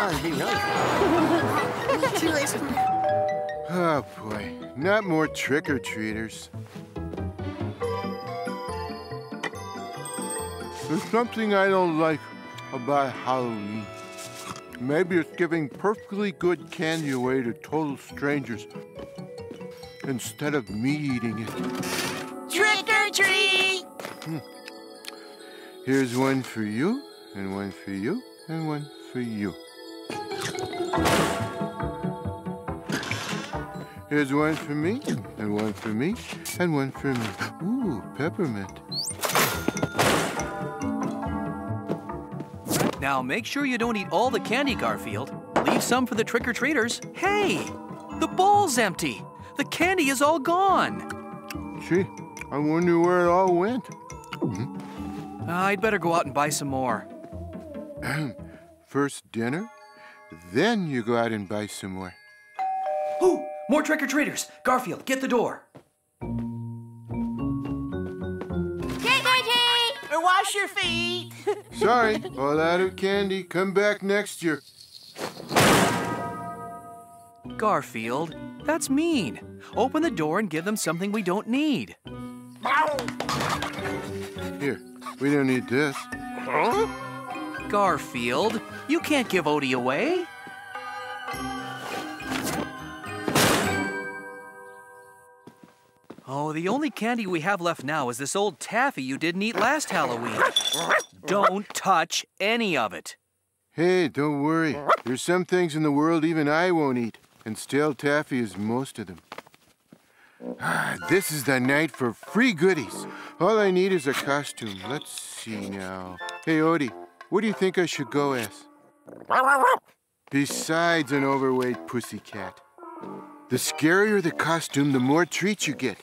at this. I know, it'd be really me too, listen. Oh, boy. Not more trick-or-treaters. There's something I don't like about Halloween. Maybe it's giving perfectly good candy away to total strangers instead of me eating it. Trick or treat! Hmm. Here's one for you, and one for you, and one for you. Here's one for me, and one for me, and one for me. Ooh, peppermint. Now make sure you don't eat all the candy, Garfield. Leave some for the trick-or-treaters. Hey, the bowl's empty. The candy is all gone. Gee, I wonder where it all went. Hmm? Uh, I'd better go out and buy some more. First dinner, then you go out and buy some more. Ooh, more trick-or-treaters. Garfield, get the door. Trick or! Or wash your feet! Sorry, all out of candy. Come back next year. Garfield, that's mean. Open the door and give them something we don't need. Here, we don't need this. Garfield, you can't give Odie away. Oh, the only candy we have left now is this old taffy you didn't eat last Halloween. Don't touch any of it. Hey, don't worry. There's some things in the world even I won't eat, and stale taffy is most of them. Ah, this is the night for free goodies. All I need is a costume. Let's see now. Hey, Odie, what do you think I should go as? Besides an overweight pussycat. The scarier the costume, the more treats you get.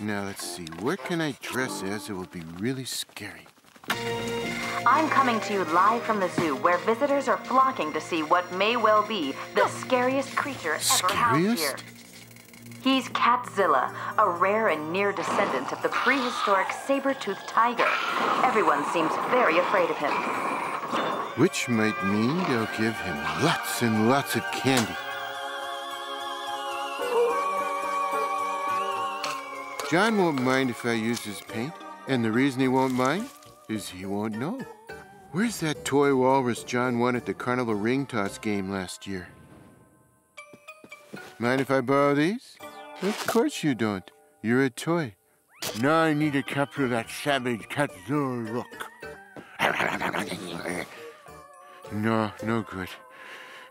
Now, let's see. What can I dress as that will be really scary? I'm coming to you live from the zoo where visitors are flocking to see what may well be the scariest creature ever housed here. Scariest? He's Catzilla, a rare and near descendant of the prehistoric saber-toothed tiger. Everyone seems very afraid of him. Which might mean they'll uh, give him lots and lots of candy. Jon won't mind if I use his paint, and the reason he won't mind is he won't know. Where's that toy walrus Jon won at the Carnival Ring Toss game last year? Mind if I borrow these? Of course you don't. You're a toy. Now I need to capture that savage Catzilla look. No, no good.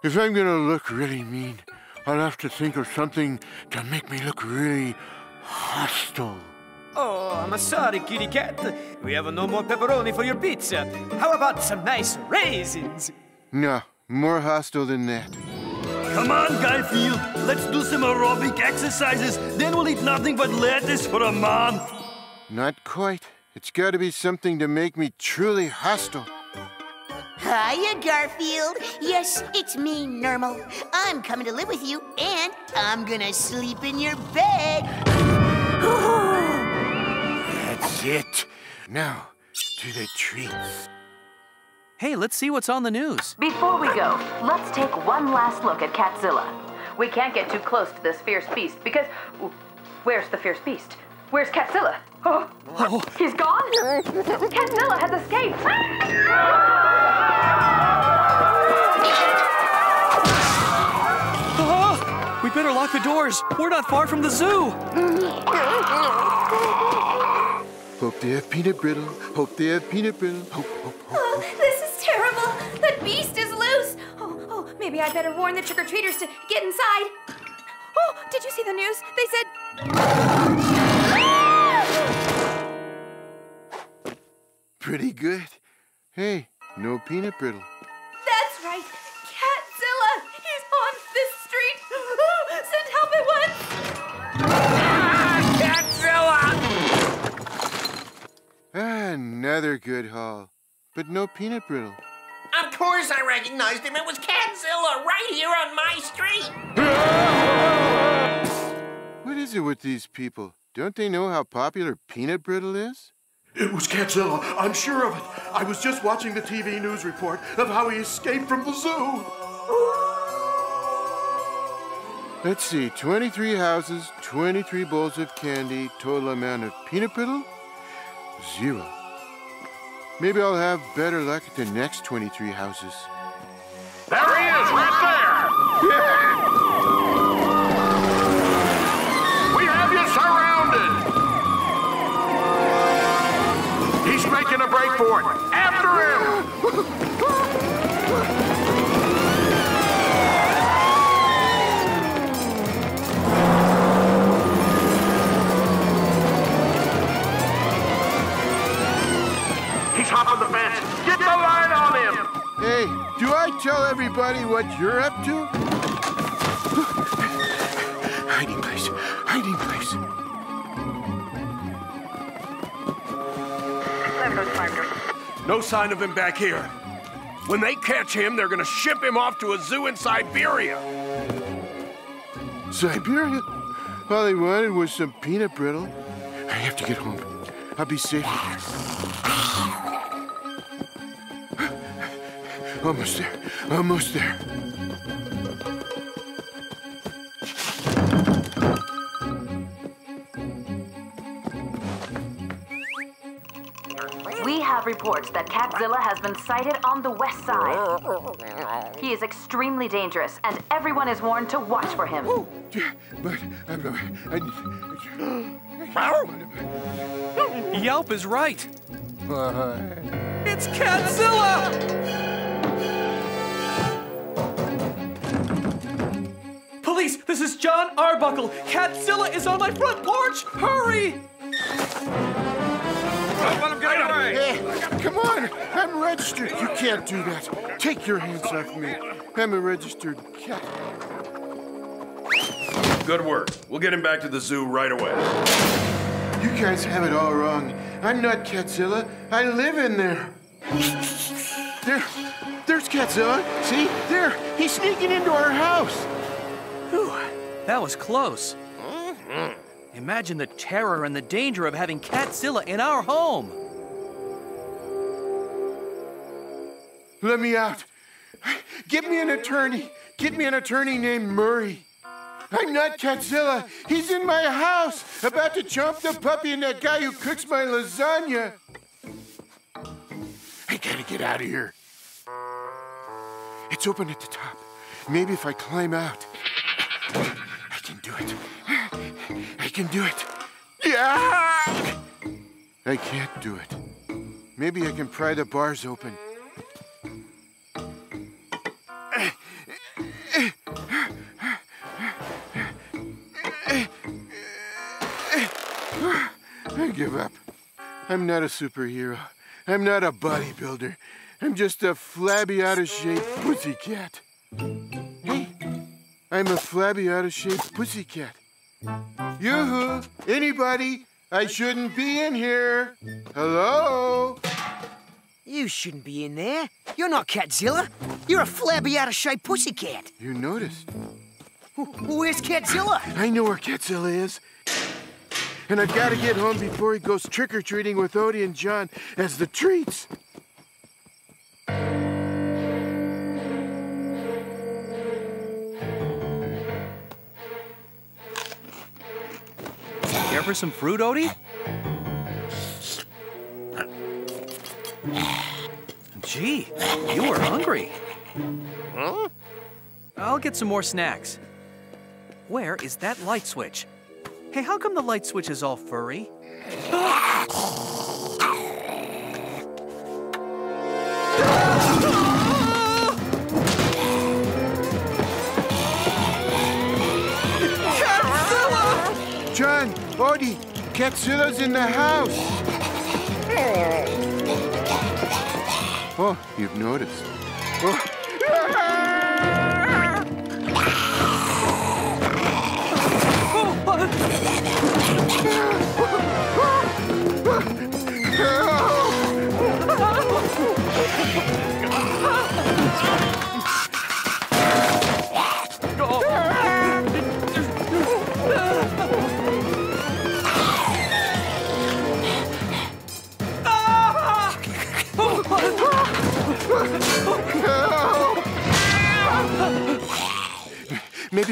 If I'm gonna look really mean, I'll have to think of something to make me look really hostile. Oh, I'm sorry, kitty cat. We have no more pepperoni for your pizza. How about some nice raisins? No, more hostile than that. Come on, Garfield. Let's do some aerobic exercises. Then we'll eat nothing but lettuce for a month. Not quite. It's gotta be something to make me truly hostile. Hiya, Garfield. Yes, it's me, Nermal. I'm coming to live with you, and I'm gonna sleep in your bed. That's it. Now, to the treats. Hey, let's see what's on the news. Before we go, let's take one last look at Catzilla. We can't get too close to this fierce beast because. Where's the fierce beast? Where's Catzilla? Oh, he's gone? Catzilla has escaped. Ah, we better lock the doors. We're not far from the zoo. Hope they have peanut brittle. Hope they have peanut brittle. Hope, hope, hope. Oh, this is terrible. That beast is loose. Oh, oh, maybe I'd better warn the trick-or-treaters to get inside. Oh, did you see the news? They said Pretty good. Hey, no peanut brittle. That's right. Catzilla! He's on this street! Send help at once! Ah, Catzilla. Another good haul. But no peanut brittle. Of course I recognized him. It was Catzilla right here on my street. What is it with these people? Don't they know how popular peanut brittle is? It was Catzilla. I'm sure of it. I was just watching the TV news report of how he escaped from the zoo. Let's see, 23 houses, 23 bowls of candy, total amount of peanut brittle? Zero. Maybe I'll have better luck at the next 23 houses. There he is, right there! We sign of him back here. When they catch him, they're gonna ship him off to a zoo in Siberia. Siberia? All they wanted was some peanut brittle. I have to get home. I'll be safe. Almost there. Almost there. Reports that Catzilla has been sighted on the west side. He is extremely dangerous, and everyone is warned to watch for him. Oh, but I'm, I, Yelp is right. I, It's Catzilla! Police, this is Jon Arbuckle. Catzilla is on my front porch. Hurry! Let him get away! Hey, come on! I'm registered. You can't do that. Take your hands off me. I'm a registered cat. Good work. We'll get him back to the zoo right away. You guys have it all wrong. I'm not Catzilla. I live in there. There, there's Catzilla. See, there. He's sneaking into our house. Whew, that was close. Mm-hmm. Imagine the terror and the danger of having Catzilla in our home. Let me out. Get me an attorney. Get me an attorney named Murray. I'm not Catzilla. He's in my house, about to chomp the puppy and that guy who cooks my lasagna. I gotta get out of here. It's open at the top. Maybe if I climb out, I can do it. I can do it. Yeah! I can't do it. Maybe I can pry the bars open. I give up. I'm not a superhero. I'm not a bodybuilder. I'm just a flabby, out of shape pussycat. Hey, I'm a flabby, out of shape pussycat. Yoo-hoo! Anybody? I shouldn't be in here. Hello? You shouldn't be in there. You're not Catzilla. You're a flabby, out of shape pussycat. You noticed. Wh- Where's Catzilla? I know where Catzilla is. And I've got to get home before he goes trick or treating with Odie and Jon as the treats. Care for some fruit, Odie? Gee, you were hungry. Huh? I'll get some more snacks. Where is that light switch? Hey, how come the light switch is all furry? Buddy, Godzilla's in the house. Oh, you've noticed. Oh. oh.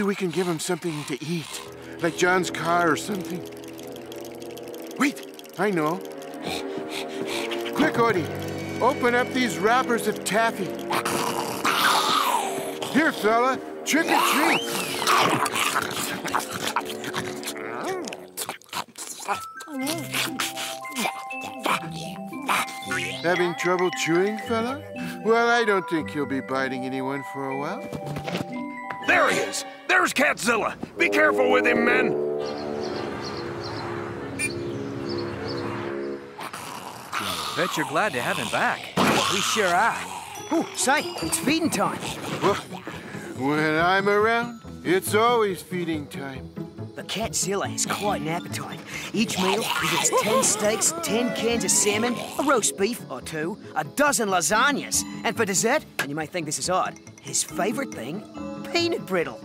We can give him something to eat, like Jon's car or something. Wait, I know. Quick, Odie, open up these wrappers of taffy. Here, fella, trick or treat. Having trouble chewing, fella? Well, I don't think you'll be biting anyone for a while. There he is! There's Catzilla! Be careful with him, men! Bet you're glad to have him back. We sure are. Ooh, say, it's feeding time. When I'm around, it's always feeding time. The Catzilla has quite an appetite. Each meal, he gets 10 steaks, 10 cans of salmon, a roast beef or two, a dozen lasagnas. And for dessert, and you may think this is odd, his favorite thing, peanut brittle.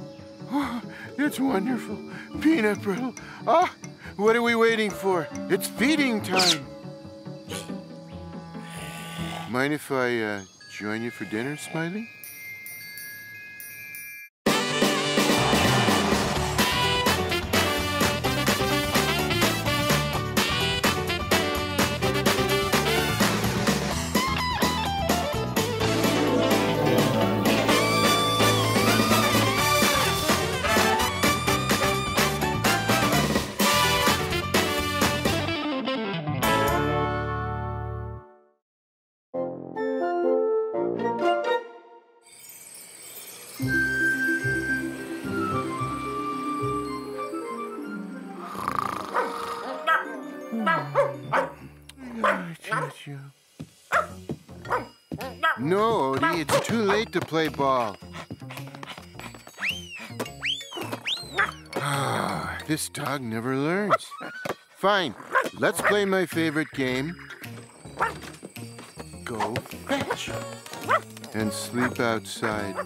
It's wonderful. Peanut brittle. Ah, what are we waiting for? It's feeding time. Mind if I uh, join you for dinner, Smiley? Play ball. Ah, this dog never learns. Fine, let's play my favorite game. Go fetch. And sleep outside.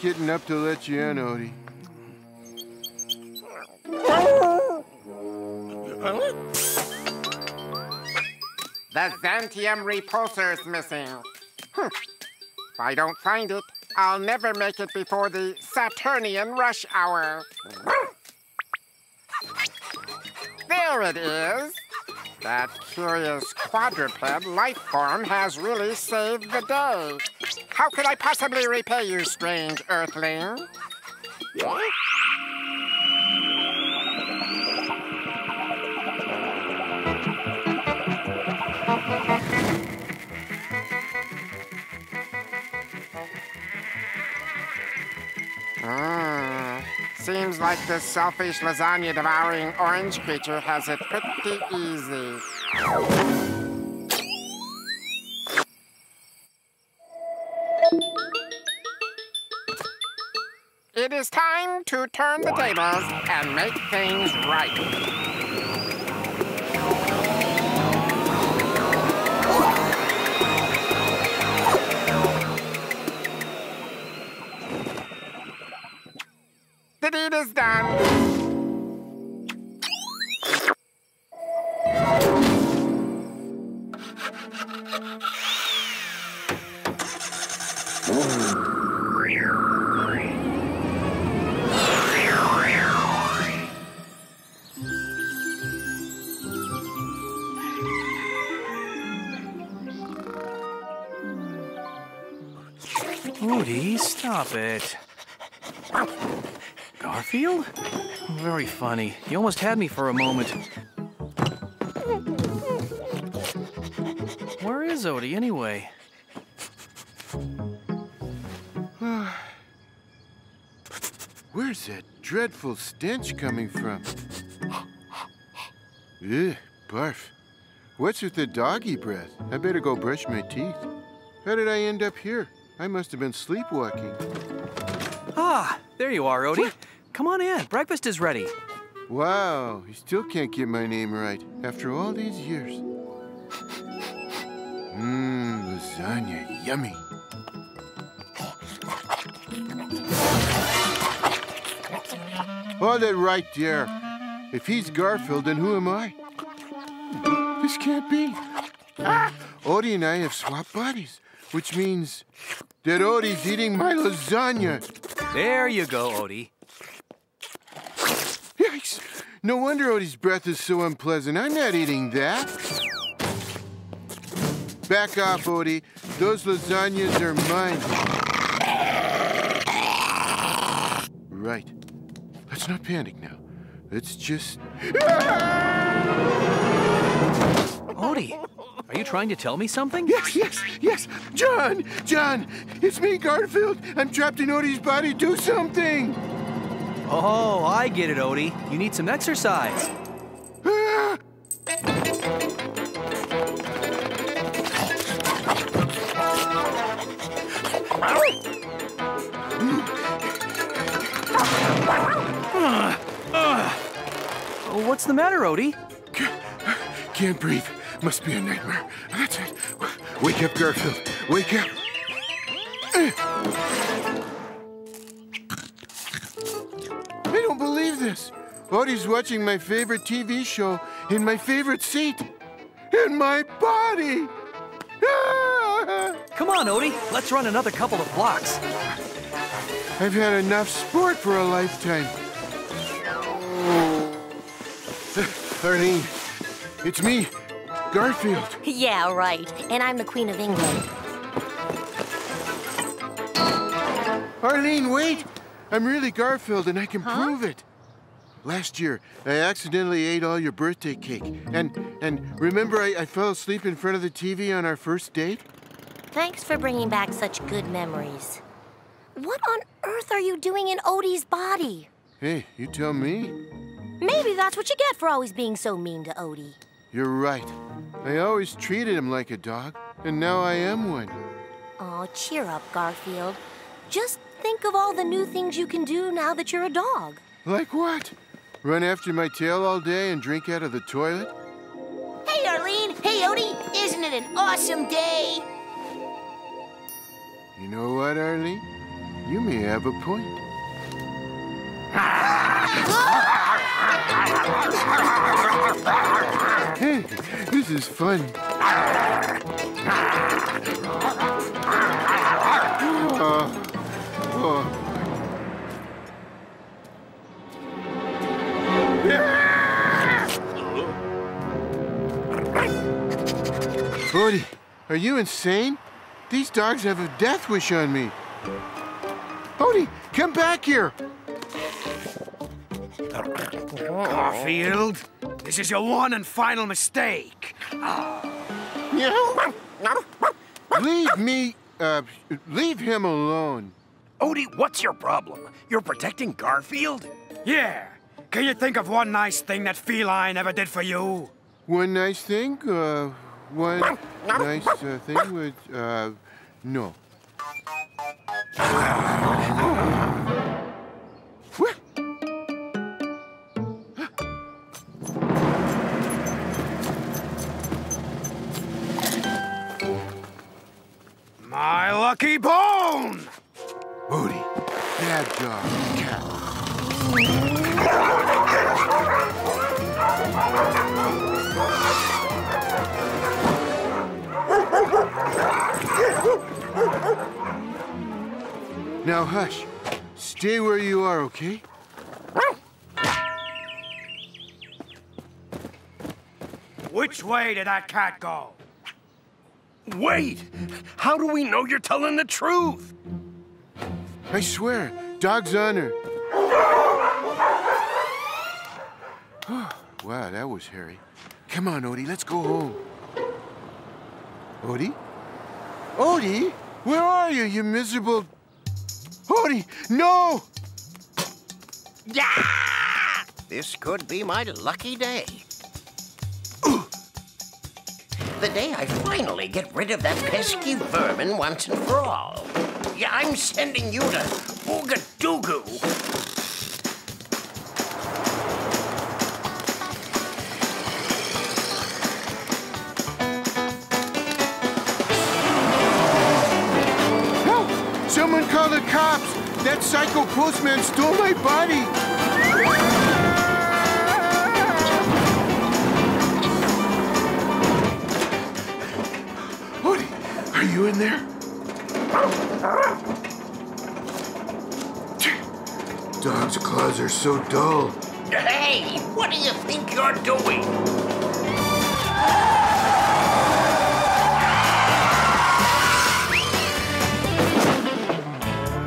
Getting up to let you in, Odie. The Xantium repulsor's missing. If I don't find it, I'll never make it before the Saturnian rush hour. There it is. That curious quadruped life form has really saved the day. How could I possibly repay you, strange earthling? Hmm. Seems like this selfish lasagna devouring orange creature has it pretty easy. To turn the tables and make things right. The deed is done. Stop it. Garfield? Very funny. You almost had me for a moment. Where is Odie, anyway? Where's that dreadful stench coming from? Ugh, barf. What's with the doggy breath? I better go brush my teeth. How did I end up here? I must have been sleepwalking. Ah, there you are, Odie. Come on in. Breakfast is ready. Wow, he still can't get my name right after all these years. Mmm, lasagna, yummy. Hold it right there. If he's Garfield, then who am I? This can't be. Odie and I have swapped bodies, which means that Odie's eating my lasagna. There you go, Odie. Yikes! No wonder Odie's breath is so unpleasant. I'm not eating that. Back off, Odie. Those lasagnas are mine. Right. Let's not panic now. Let's just. Odie, are you trying to tell me something? Yes, yes, yes! Jon! Jon! It's me, Garfield! I'm trapped in Odie's body! Do something! Oh, I get it, Odie. You need some exercise. Ah! Oh, what's the matter, Odie? Can't breathe. Must be a nightmare. That's it. Wake up, Garfield. Wake up. I don't believe this. Odie's watching my favorite TV show in my favorite seat. In my body. Ah! Come on, Odie. Let's run another couple of blocks. I've had enough sport for a lifetime. Arlene, it's me, Garfield. Yeah, right. And I'm the Queen of England. Arlene, wait! I'm really Garfield and I can prove it. Last year, I accidentally ate all your birthday cake. And and remember I, I fell asleep in front of the TV on our first date? Thanks for bringing back such good memories. What on earth are you doing in Odie's body? Hey, you tell me. Maybe that's what you get for always being so mean to Odie. You're right. I always treated him like a dog, and now I am one. Oh, cheer up, Garfield. Just think of all the new things you can do now that you're a dog. Like what? Run after my tail all day and drink out of the toilet? Hey, Arlene. Hey, Odie. Isn't it an awesome day? You know what, Arlene? You may have a point. Hey, this is fun. Uh, oh, oh. Odie, are you insane? These dogs have a death wish on me. Odie, come back here. Garfield, this is your one and final mistake. Leave me, uh, leave him alone. Odie, what's your problem? You're protecting Garfield? Yeah. Can you think of one nice thing that feline ever did for you? One nice thing, uh, one nice uh, thing would, uh, no. My lucky bone! Odie, bad dog, cat. Now hush. Stay where you are, okay? Which way did that cat go? Wait! How do we know you're telling the truth? I swear, dog's honor. wow, that was hairy. Come on, Odie, let's go home. Odie? Odie? Where are you, you miserable... Odie, no! Yeah! This could be my lucky day. The day I finally get rid of that pesky vermin once and for all. Yeah, I'm sending you to Ooga Help! Someone call the cops! That psycho postman stole my body! You in there? Dog's claws are so dull. Hey, what do you think you're doing?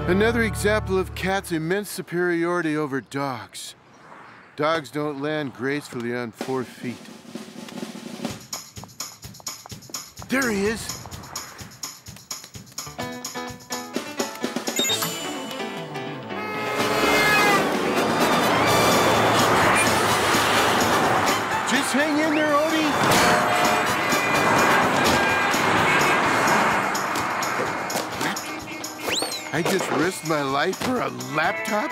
Another example of cats' immense superiority over dogs. Dogs don't land gracefully on four feet. There he is. My life for a laptop?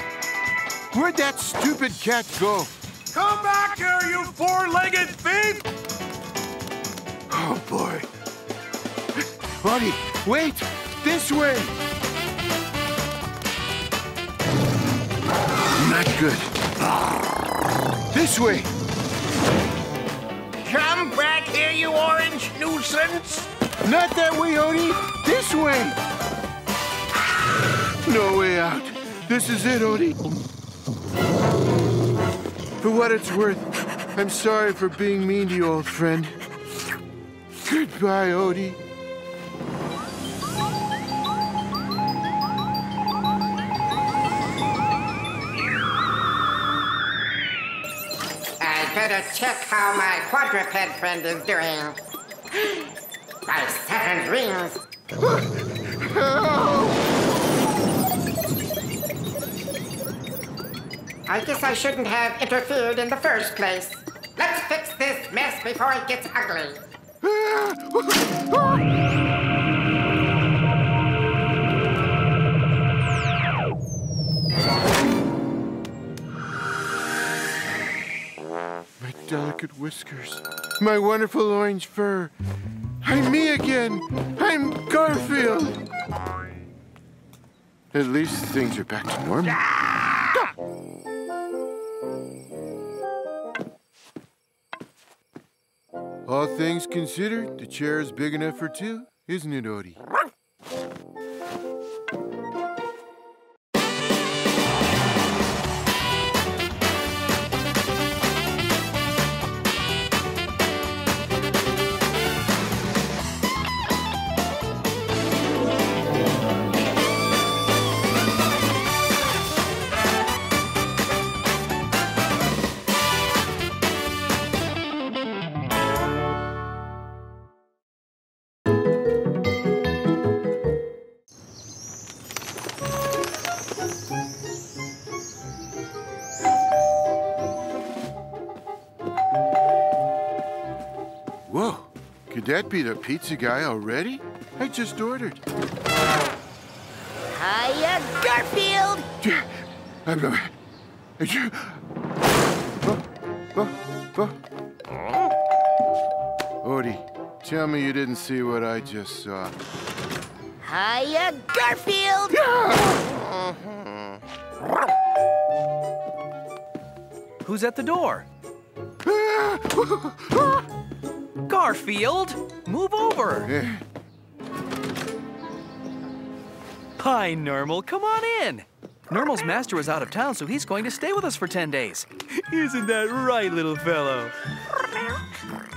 Where'd that stupid cat go? Come back here, you four-legged thief! Oh, boy. Buddy, wait! This way! Not good. This way! Come back here, you orange nuisance! Not that way, Odie! This way! No way out. This is it, Odie. For what it's worth, I'm sorry for being mean to you, old friend. Goodbye, Odie. I better check how my quadruped friend is doing. My seven rings. I guess I shouldn't have interfered in the first place. Let's fix this mess before it gets ugly. My delicate whiskers. My wonderful orange fur. I'm me again. I'm Garfield. At least things are back to normal. All things considered, the chair is big enough for two, isn't it, Odie? Be the pizza guy already? I just ordered. Hiya, Garfield! I'm uh, oh, oh, oh. Odie, tell me you didn't see what I just saw. Hiya, Garfield! Who's at the door? Garfield, move over. Hi, Nermal. Come on in. Nermal's master was out of town, so he's going to stay with us for 10 days. Isn't that right, little fellow?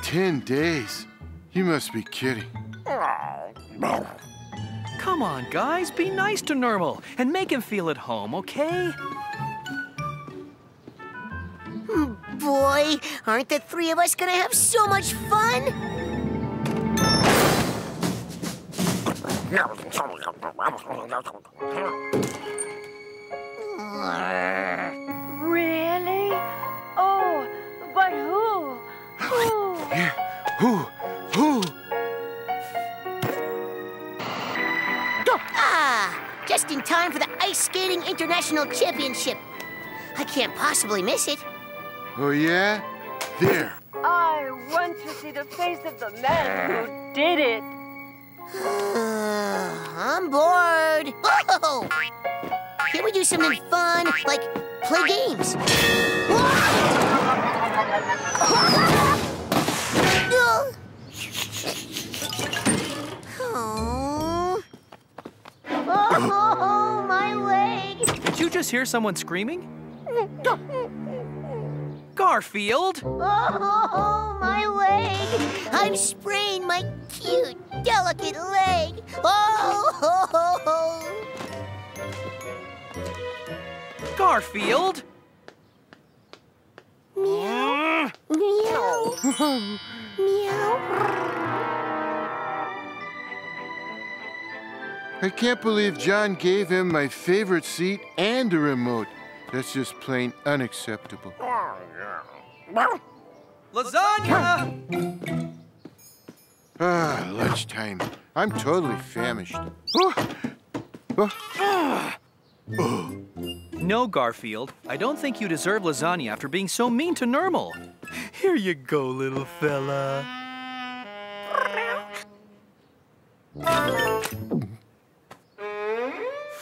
Ten days? You must be kidding. Come on, guys. Be nice to Nermal and make him feel at home, okay? boy! Aren't the three of us gonna have so much fun? Really? Oh, but who? Who? who? Who? Ah! Just in time for the Ice Skating International Championship. I can't possibly miss it. Oh, yeah? There. I want to see the face of the man who did it. I'm bored. Oh! Can we do something fun, like play games? Oh. Oh, my leg. Did you just hear someone screaming? Garfield! Oh, my leg. I've sprained my cute, delicate leg. Oh. Garfield! Meow. Meow. Meow. I can't believe Jon gave him my favorite seat and a remote. That's just plain unacceptable. Lasagna! Ah, lunchtime. I'm totally famished. Oh. Oh. No, Garfield. I don't think you deserve lasagna after being so mean to Nermal. Here you go, little fella.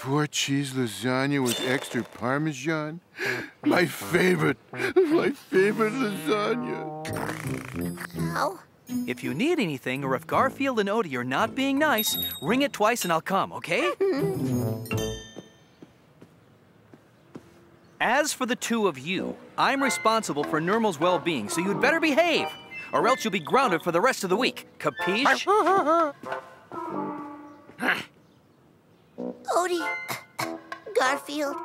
Four cheese lasagna with extra parmesan? My favorite. My favorite lasagna. Ow. If you need anything or if Garfield and Odie are not being nice, ring it twice and I'll come, okay? Mm-hmm. As for the two of you, I'm responsible for Nermal's well-being, so you'd better behave, or else you'll be grounded for the rest of the week. Capiche? Odie, Garfield,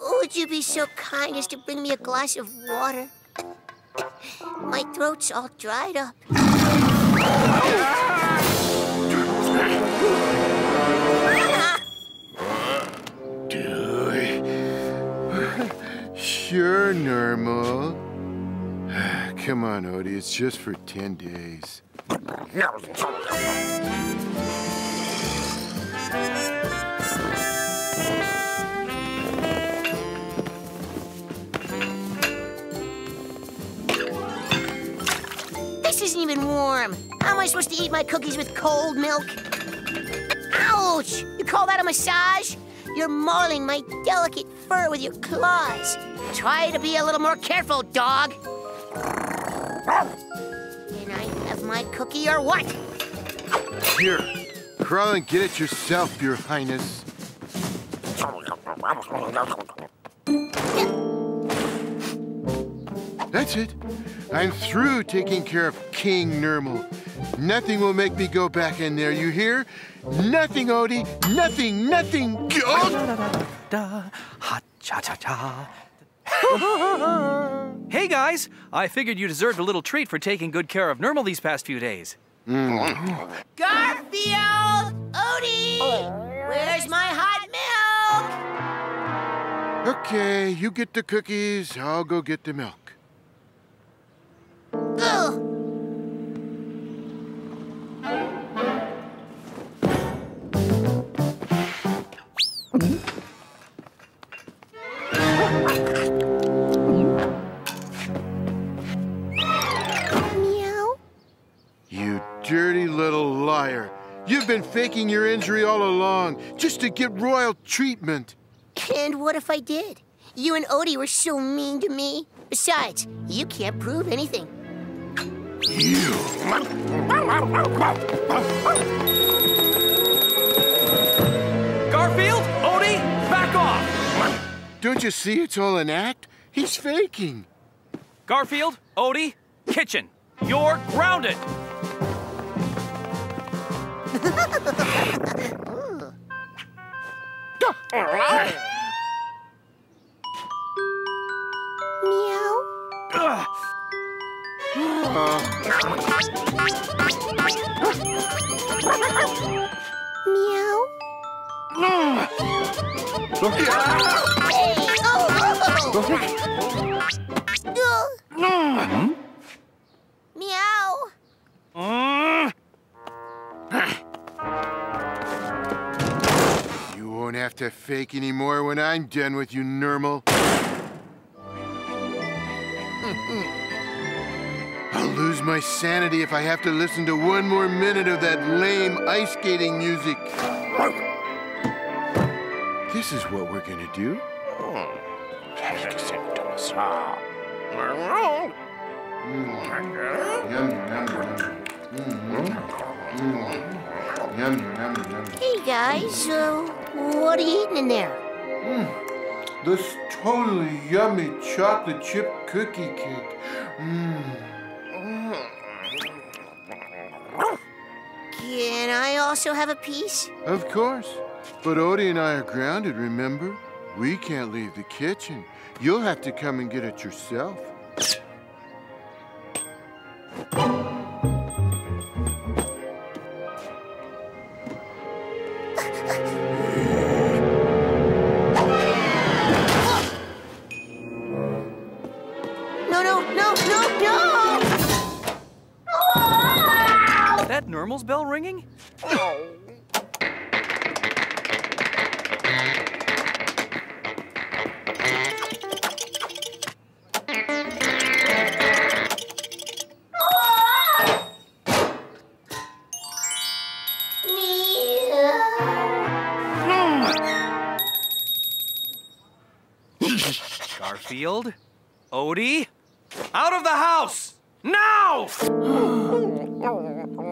would you be so kind as to bring me a glass of water? My throat's all dried up. Sure, Nermal. Come on, Odie. It's just for 10 days. Isn't even warm. How am I supposed to eat my cookies with cold milk? Ouch! You call that a massage? You're mauling my delicate fur with your claws. Try to be a little more careful, dog. Can I have my cookie or what? Here, crawl and get it yourself, Your Highness. That's it. I'm through taking care of King Nermal. Nothing will make me go back in there, you hear? Nothing, Odie. Nothing, nothing. Oh! Ha, cha, cha, cha. hey guys, I figured you deserved a little treat for taking good care of Nermal these past few days. Mm. Garfield! Odie! Where's my hot milk? Okay, you get the cookies. I'll go get the milk. Faking your injury all along just to get royal treatment. And what if I did? You and Odie were so mean to me. Besides, you can't prove anything. You. Garfield, Odie, back off! Don't you see it's all an act? He's faking. Garfield, Odie, kitchen. You're grounded. Meow. Meow. Oh. Meow. You won't have have to fake anymore when I'm done with you, Nermal. Lose my sanity if I have to listen to one more minute of that lame ice skating music. This is what we're gonna do. Hey guys, uh, what are you eating in there? This totally yummy chocolate chip cookie cake. Mmm. Can I also have a piece? Of course. But Odie and I are grounded, remember? We can't leave the kitchen. You'll have to come and get it yourself. No, no, no, no, no! Is that Nermal's bell ringing? Oh. Garfield? Odie? Out of the house! Now!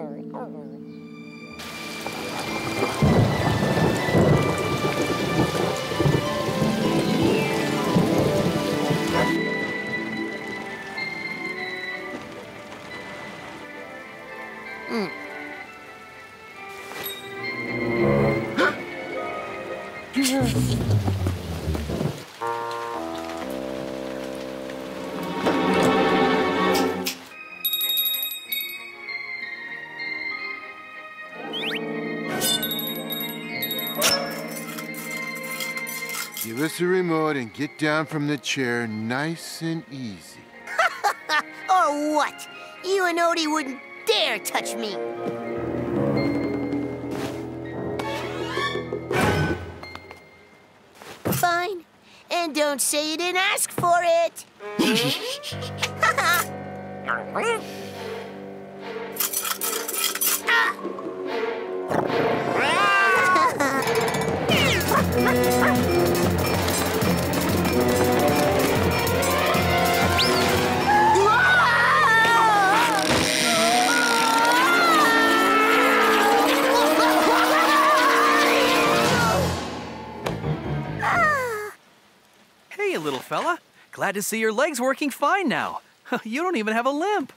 Give us a remote and get down from the chair nice and easy. or what? You and Odie wouldn't dare touch me. Fine. And don't say you didn't ask for it. Little fella. Glad to see your legs working fine now. You don't even have a limp.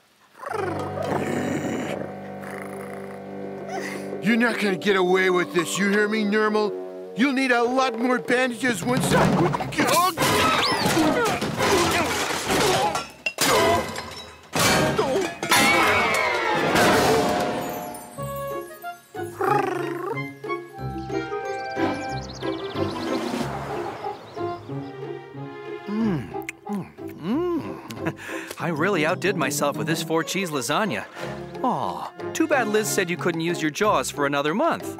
You're not gonna get away with this, you hear me, Nermal? You'll need a lot more bandages once I... Oh, really outdid myself with this four cheese lasagna. Aw, too bad Liz said you couldn't use your jaws for another month.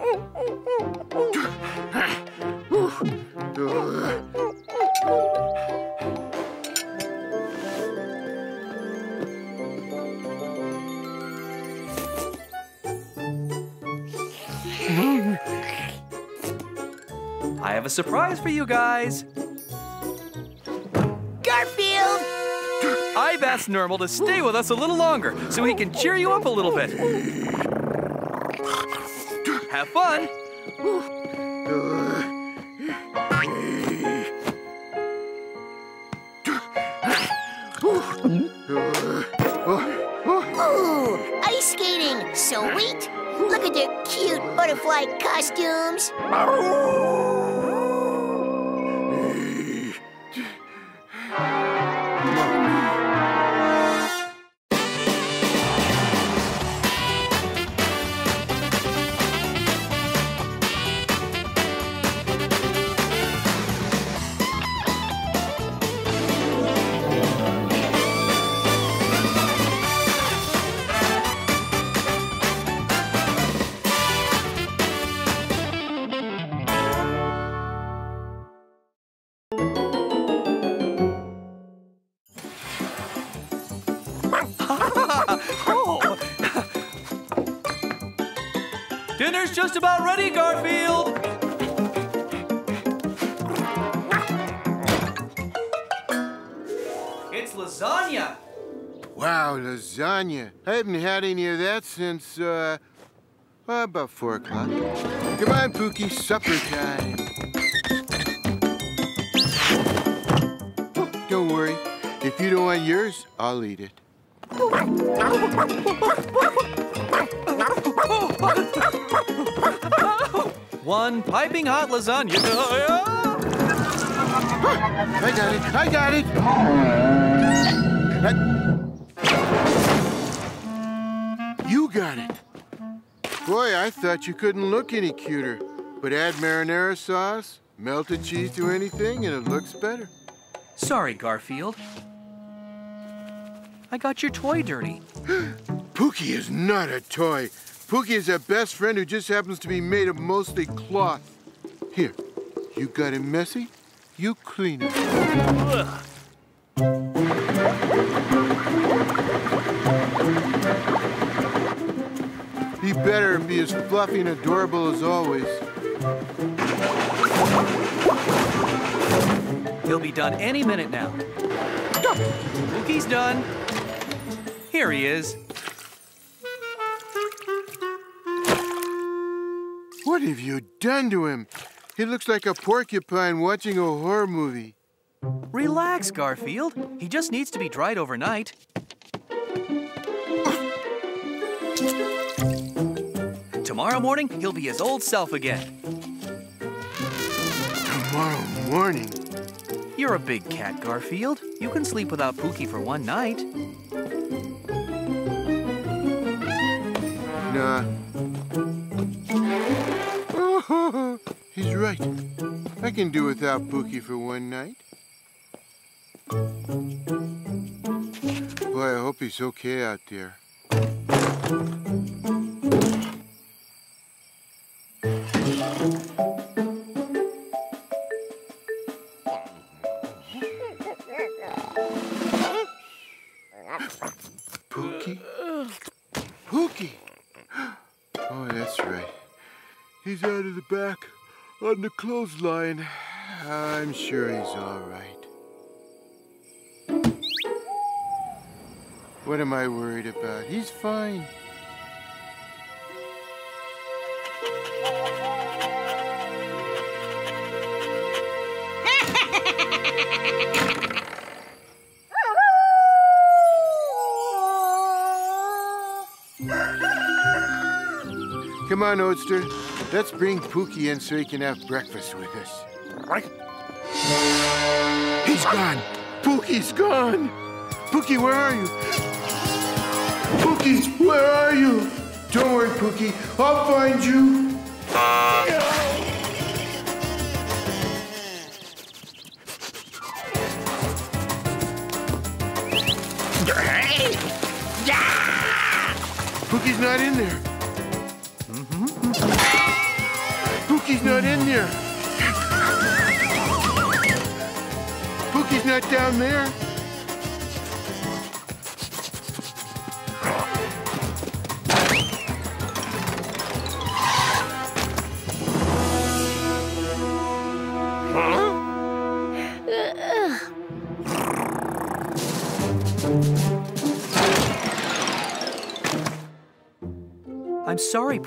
I have a surprise for you guys. Asked Nermal to stay with us a little longer so he can cheer you up a little bit. Have fun. Ooh, ice skating! Sweet! Look at their cute butterfly costumes! Just about ready, Garfield. It's lasagna. Wow, lasagna. I haven't had any of that since, uh, well, about four o'clock. Come on, Pookie, supper time. Oh, don't worry. If you don't want yours, I'll eat it. One piping hot lasagna. I got it. I got it. That- You got it. Boy, I thought you couldn't look any cuter. But add marinara sauce, melted cheese to anything, and it looks better. Sorry, Garfield. I got your toy dirty. Pookie is not a toy. Pookie is a best friend who just happens to be made of mostly cloth. Here, you got it messy, you clean it. He better be as fluffy and adorable as always. He'll be done any minute now. Pookie's done. Here he is. What have you done to him? He looks like a porcupine watching a horror movie. Relax, Garfield. He just needs to be dried overnight. Tomorrow morning, he'll be his old self again. Tomorrow morning? You're a big cat, Garfield. You can sleep without Pookie for one night. Nah. He's right. I can do without Pookie for one night. Boy, I hope he's okay out there. Pookie? Pookie! Oh, that's right. He's out of the back on the clothesline. I'm sure he's all right. What am I worried about? He's fine. Come on, Oatster. Let's bring Pookie in so he can have breakfast with us. He's gone. Pookie's gone. Pookie, where are you? Pookie, where are you? Don't worry, Pookie. I'll find you. Pookie's not in there. Pookie's not down there.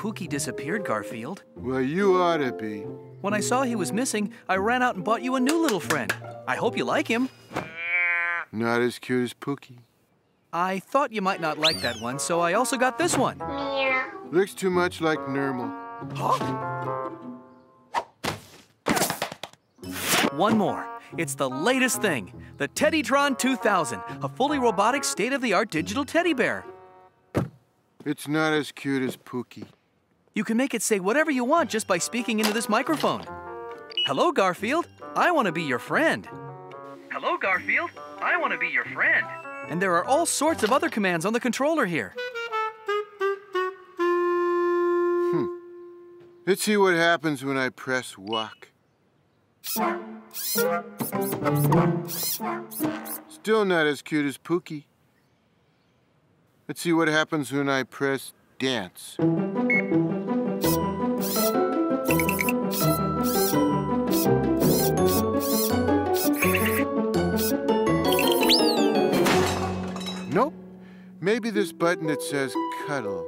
Pookie disappeared, Garfield. Well, you ought to be. When I saw he was missing, I ran out and bought you a new little friend. I hope you like him. Not as cute as Pookie. I thought you might not like that one, so I also got this one. Looks too much like Nermal. One more. It's the latest thing the Teddytron 2000, a fully robotic, state of the art digital teddy bear. It's not as cute as Pookie. You can make it say whatever you want just by speaking into this microphone. Hello, Garfield. I want to be your friend. Hello, Garfield. I want to be your friend. And there are all sorts of other commands on the controller here. Hmm. Let's see what happens when I press walk. Still not as cute as Pookie. Let's see what happens when I press dance. Maybe this button that says cuddle.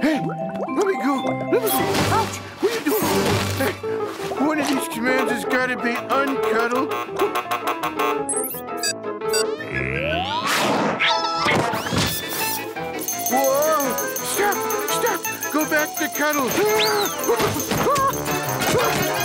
Hey, let me go. Let me go. Ouch! What are you doing? Hey, one of these commands has got to be uncuddle. Whoa! Stop! Stop! Go back to cuddle. Ah. Ah. Ah.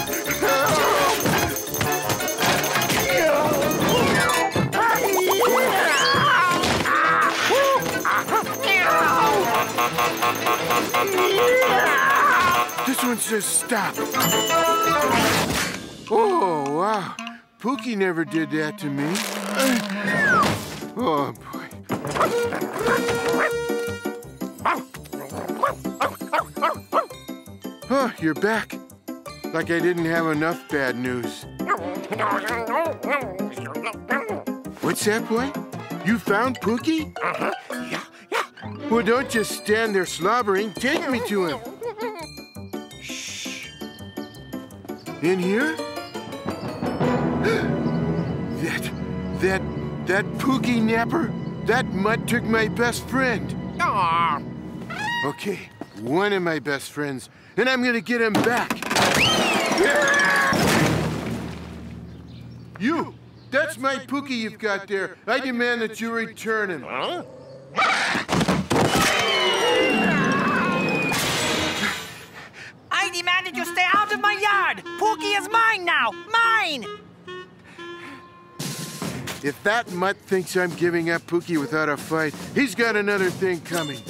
This one says stop. Oh, wow. Pookie never did that to me. Oh, boy. Oh, you're back. Like I didn't have enough bad news. What's that, boy? You found Pookie? Uh-huh. Well, don't just stand there slobbering. Take me to him. Shh. In here? that, that, that Pookie napper. That mutt took my best friend. Aww. Okay, one of my best friends, and I'm gonna get him back. You! That's my Pookie you've got there. I demand that you return him. Huh? I demand that you stay out of my yard! Pookie is mine now! Mine! If that mutt thinks I'm giving up Pookie without a fight, he's got another thing coming.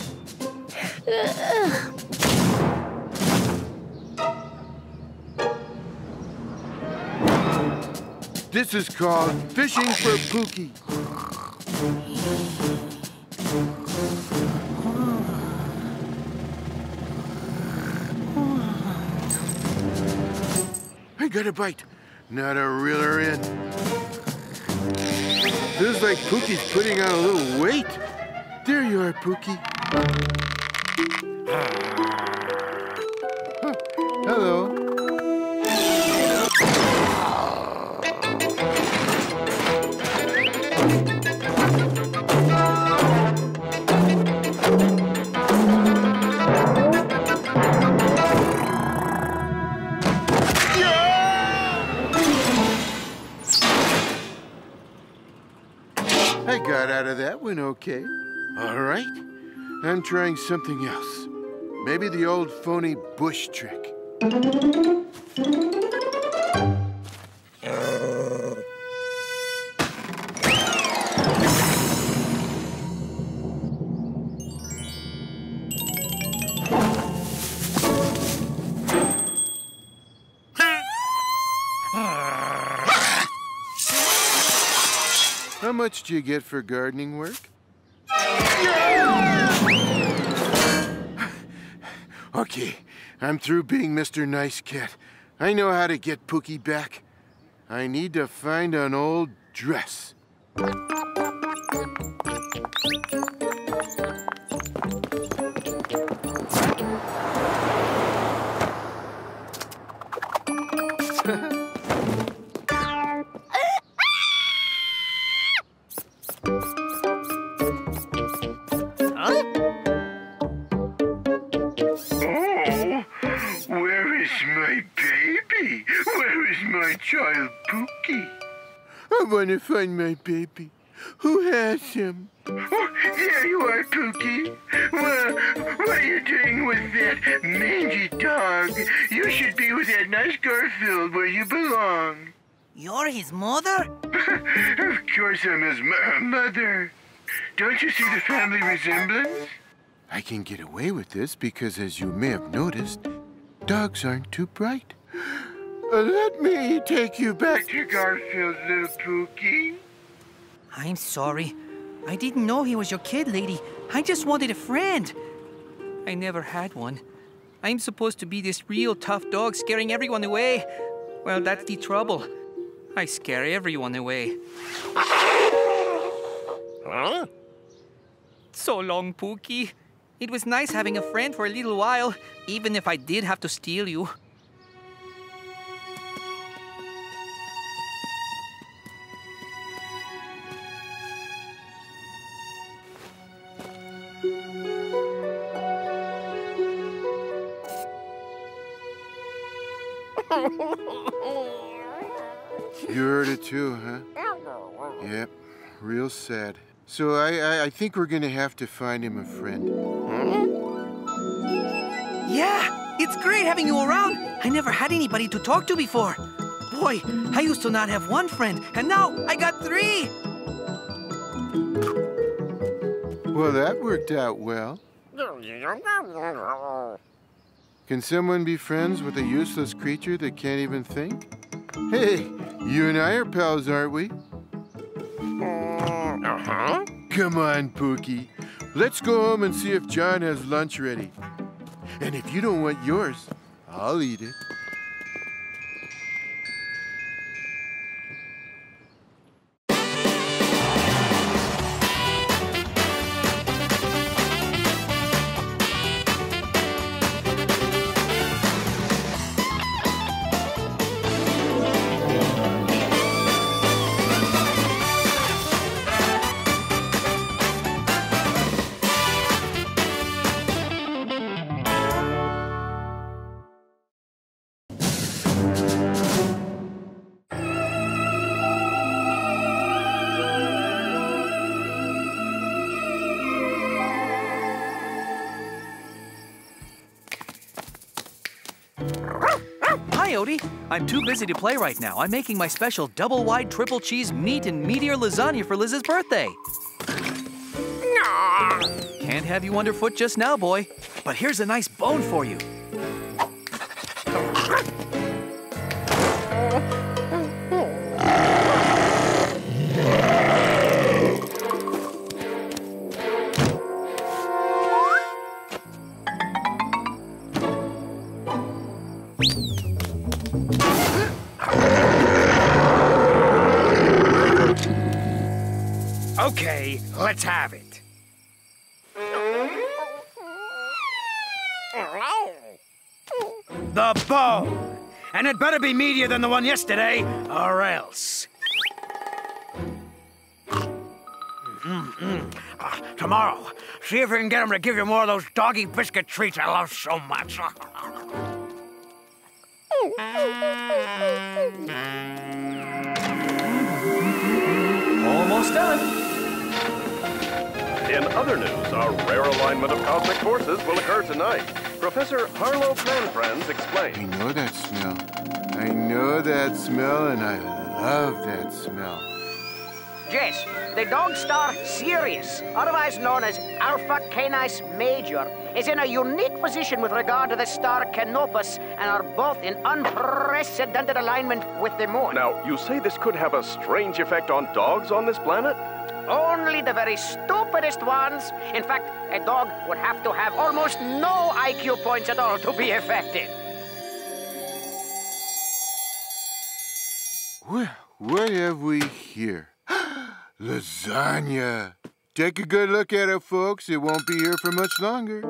This is called fishing for Pookie. I got a bite. Not a reeler in. Feels like Pookie's putting on a little weight. There you are, Pookie. Ah. Huh. Hello. Out of that one okay. All right. I'm trying something else. Maybe the old phony bush trick. How much do you get for gardening work? Okay, I'm through being Mr. Nice Cat. I know how to get Pookie back. I need to find an old dress. I want to find my baby. Who has him? Oh, there you are, Pookie. Well, what are you doing with that mangy dog? You should be with that nice Garfield where you belong. You're his mother? of course I'm his mo- mother. Don't you see the family resemblance? I can get away with this because, as you may have noticed, dogs aren't too bright. Uh, let me take you back to Garfield, little Pookie. I'm sorry. I didn't know he was your kid, lady. I just wanted a friend. I never had one. I'm supposed to be this real tough dog scaring everyone away. Well, that's the trouble. I scare everyone away. Huh? So long, Pookie. It was nice having a friend for a little while, even if I did have to steal you. You heard it too, huh? Yep, real sad. So I, I, I think we're gonna have to find him a friend. Yeah, it's great having you around. I never had anybody to talk to before. Boy, I used to not have one friend, and now I got three. Well, that worked out well. Can someone be friends with a useless creature that can't even think? Hey, you and I are pals, aren't we? Uh-huh. Come on, Pookie. Let's go home and see if Jon has lunch ready. And if you don't want yours, I'll eat it. I'm too busy to play right now. I'm making my special double wide triple cheese meat and meteor lasagna for Liz's birthday. Can't have you underfoot just now, boy. But here's a nice bone for you. And it better be meatier than the one yesterday, or else. Mm-mm. Ah, tomorrow, see if we can get him to give you more of those doggy biscuit treats I love so much. Almost done. In other news, a rare alignment of cosmic forces will occur tonight. Professor Harlow Planfriends explains. I know that smell. I know that smell, and I love that smell. Jess, the dog star Sirius, otherwise known as Alpha Canis Major, is in a unique position with regard to the star Canopus and are both in unprecedented alignment with the moon. Now, you say this could have a strange effect on dogs on this planet? Only the very stupidest ones. In fact, a dog would have to have almost no IQ points at all to be affected. Well, what have we here? Lasagna. Take a good look at it, folks. It won't be here for much longer.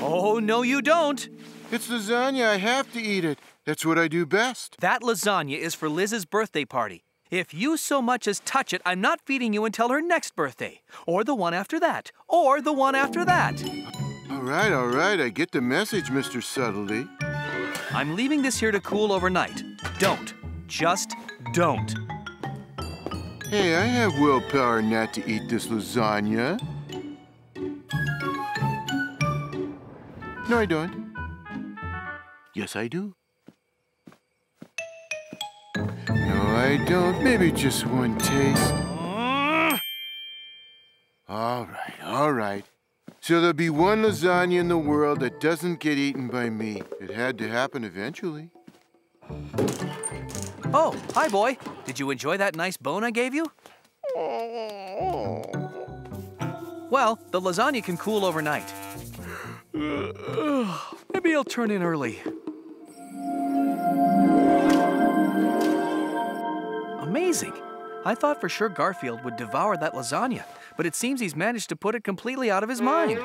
Oh, no, you don't. It's lasagna. I have to eat it. That's what I do best. That lasagna is for Liz's birthday party. If you so much as touch it, I'm not feeding you until her next birthday, or the one after that, or the one after that. All right, all right. I get the message, Mr. Subtlety. I'm leaving this here to cool overnight. Don't. Just don't. Hey, I have willpower not to eat this lasagna. No, I don't. Yes, I do. No, I don't. Maybe just one taste. All right, all right. So there'll be one lasagna in the world that doesn't get eaten by me. It had to happen eventually. Oh, hi, boy. Did you enjoy that nice bone I gave you? Well, the lasagna can cool overnight. Maybe I'll turn in early. Amazing. I thought for sure Garfield would devour that lasagna, but it seems he's managed to put it completely out of his mind.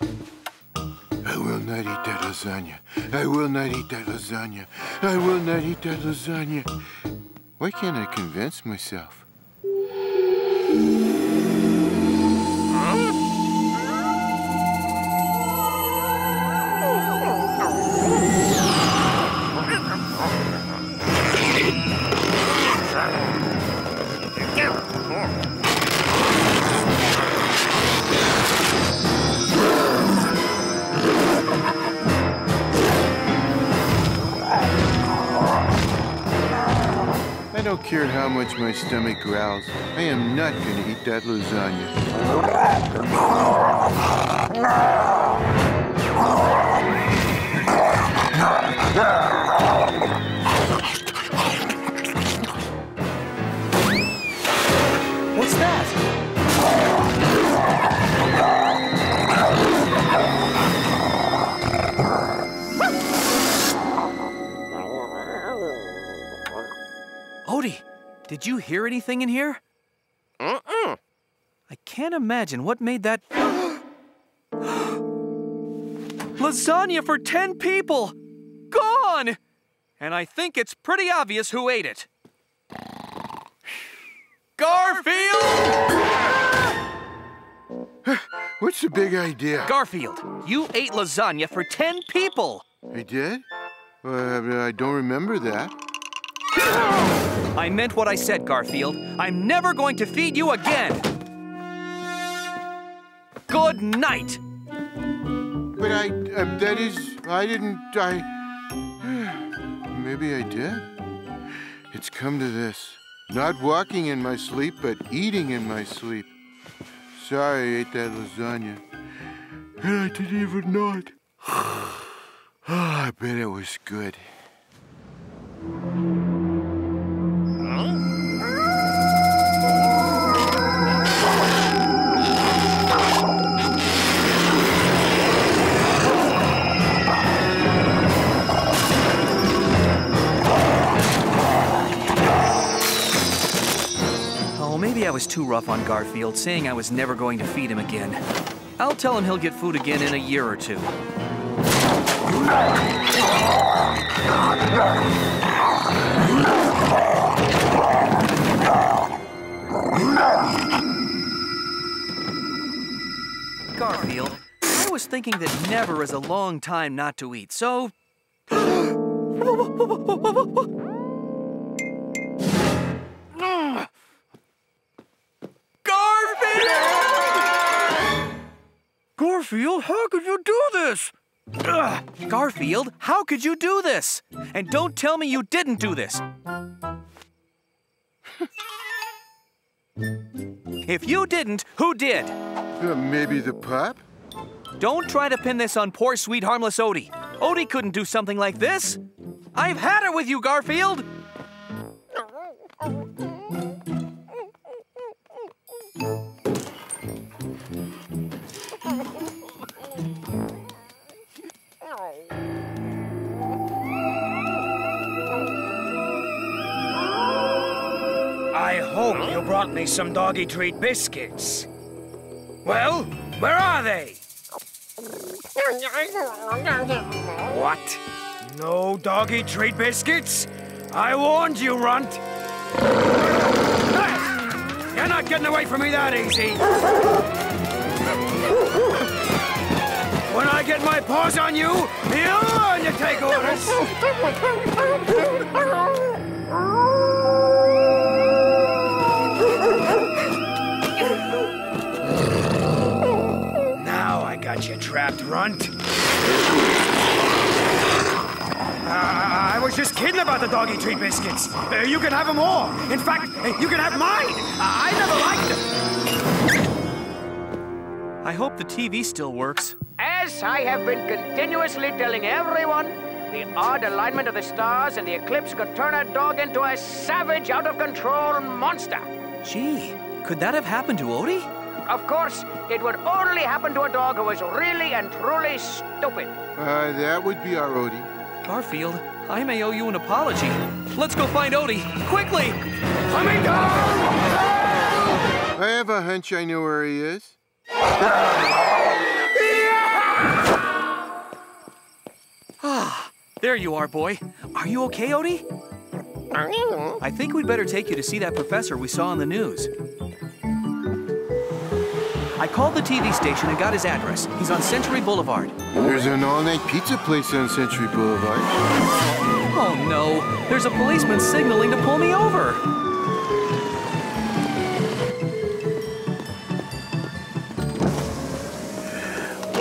I will not eat that lasagna. I will not eat that lasagna. I will not eat that lasagna. Why can't I convince myself? I don't care how much my stomach growls. I am not gonna eat that lasagna. Did you hear anything in here? Mm-mm. I can't imagine what made that. Lasagna for 10 people! Gone! And I think it's pretty obvious who ate it. Garfield! What's the big idea? Garfield, you ate lasagna for 10 people! I did? I don't remember that. I meant what I said, Garfield. I'm never going to feed you again! Good night! But I, uh, that is, I didn't, I. Maybe I did? It's come to this. Not walking in my sleep, but eating in my sleep. Sorry I ate that lasagna. And I didn't even know it. Ah, I bet it was good. Was too rough on Garfield, saying I was never going to feed him again. I'll tell him he'll get food again in a year or two. Garfield, I was thinking that never is a long time not to eat, so. Garfield, how could you do this? Ugh. Garfield, how could you do this? And don't tell me you didn't do this. if you didn't, who did? Uh, maybe the pup? Don't try to pin this on poor, sweet, harmless Odie. Odie couldn't do something like this. I've had it with you, Garfield. You brought me some doggy treat biscuits. Well, where are they? What? No doggy treat biscuits? I warned you, Runt. You're not getting away from me that easy. When I get my paws on you, you'll learn to take orders. Now got you trapped, Runt. Uh, I was just kidding about the doggy treat biscuits. Uh, you can have them all. In fact, uh, you can have mine. I never liked them. I hope the TV still works. As I have been continuously telling everyone, the odd alignment of the stars and the eclipse could turn a dog into a savage, out of control monster. Gee, could that have happened to Odie? Of course, it would only happen to a dog who is really and truly stupid. Uh, that would be our Odie. Garfield, I may owe you an apology. Let's go find Odie, quickly! Coming down! I have a hunch I know where he is. Ah, there you are, boy. Are you okay, Odie? I think we'd better take you to see that professor we saw on the news. I called the TV station and got his address. He's on Century Boulevard. There's an all-night pizza place on Century Boulevard. Oh no, there's a policeman signaling to pull me over.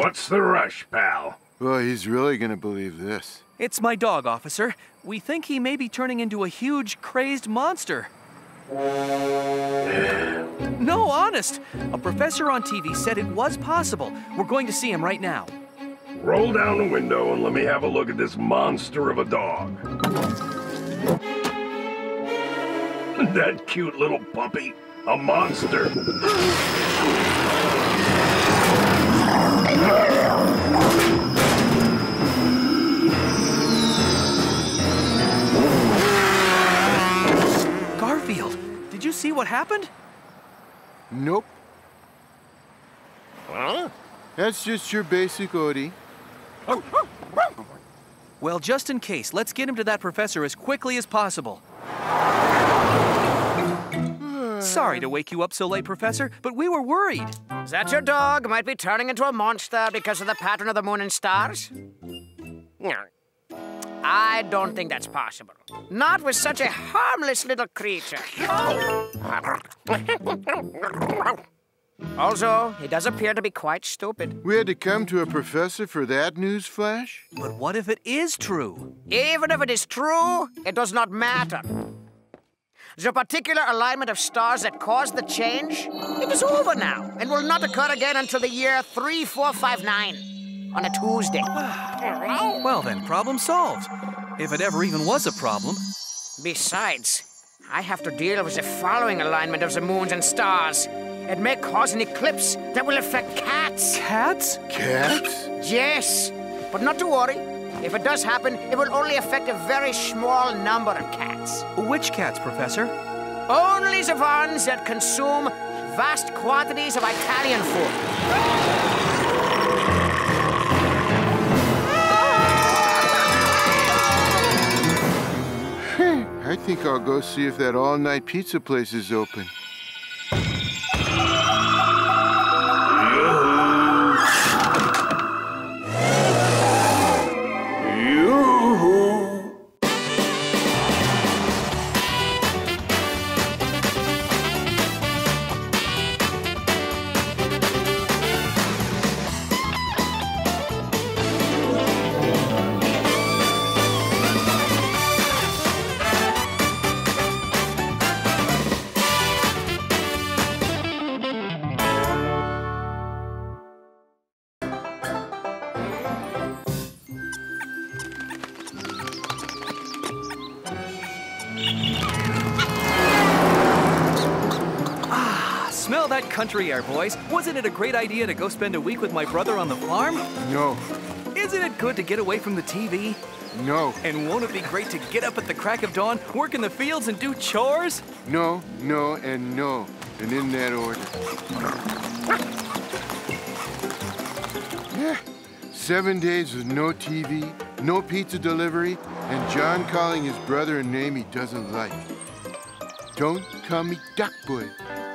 What's the rush, pal? Well, he's really gonna believe this. It's my dog, officer. We think he may be turning into a huge, crazed monster. No, honest. A professor on TV said it was possible. We're going to see him right now. Roll down the window and let me have a look at this monster of a dog. that cute little puppy, a monster. You see what happened? Nope. That's just your basic Odie. Well, just in case, let's get him to that professor as quickly as possible. Sorry to wake you up so late, Professor, but we were worried. Is that your dog might be turning into a monster because of the pattern of the moon and stars? I don't think that's possible. Not with such a harmless little creature. Also, he does appear to be quite stupid. We had to come to a professor for that news flash? But what if it is true? Even if it is true, it does not matter. The particular alignment of stars that caused the change, it is over now and will not occur again until the year 3459 on a Tuesday. Well, then, problem solved. If it ever even was a problem. Besides, I have to deal with the following alignment of the moons and stars. It may cause an eclipse that will affect cats. Cats? Cats? Yes, but not to worry. If it does happen, it will only affect a very small number of cats. Which cats, Professor? Only the ones that consume vast quantities of Italian food. I think I'll go see if that all-night pizza place is open. Country air, boys. Wasn't it a great idea to go spend a week with my brother on the farm? No. Isn't it good to get away from the TV? No. And won't it be great to get up at the crack of dawn, work in the fields, and do chores? No, no, and no. And in that order. Yeah. Seven days with no TV, no pizza delivery, and Jon calling his brother a name he doesn't like. Don't call me Doc Boy.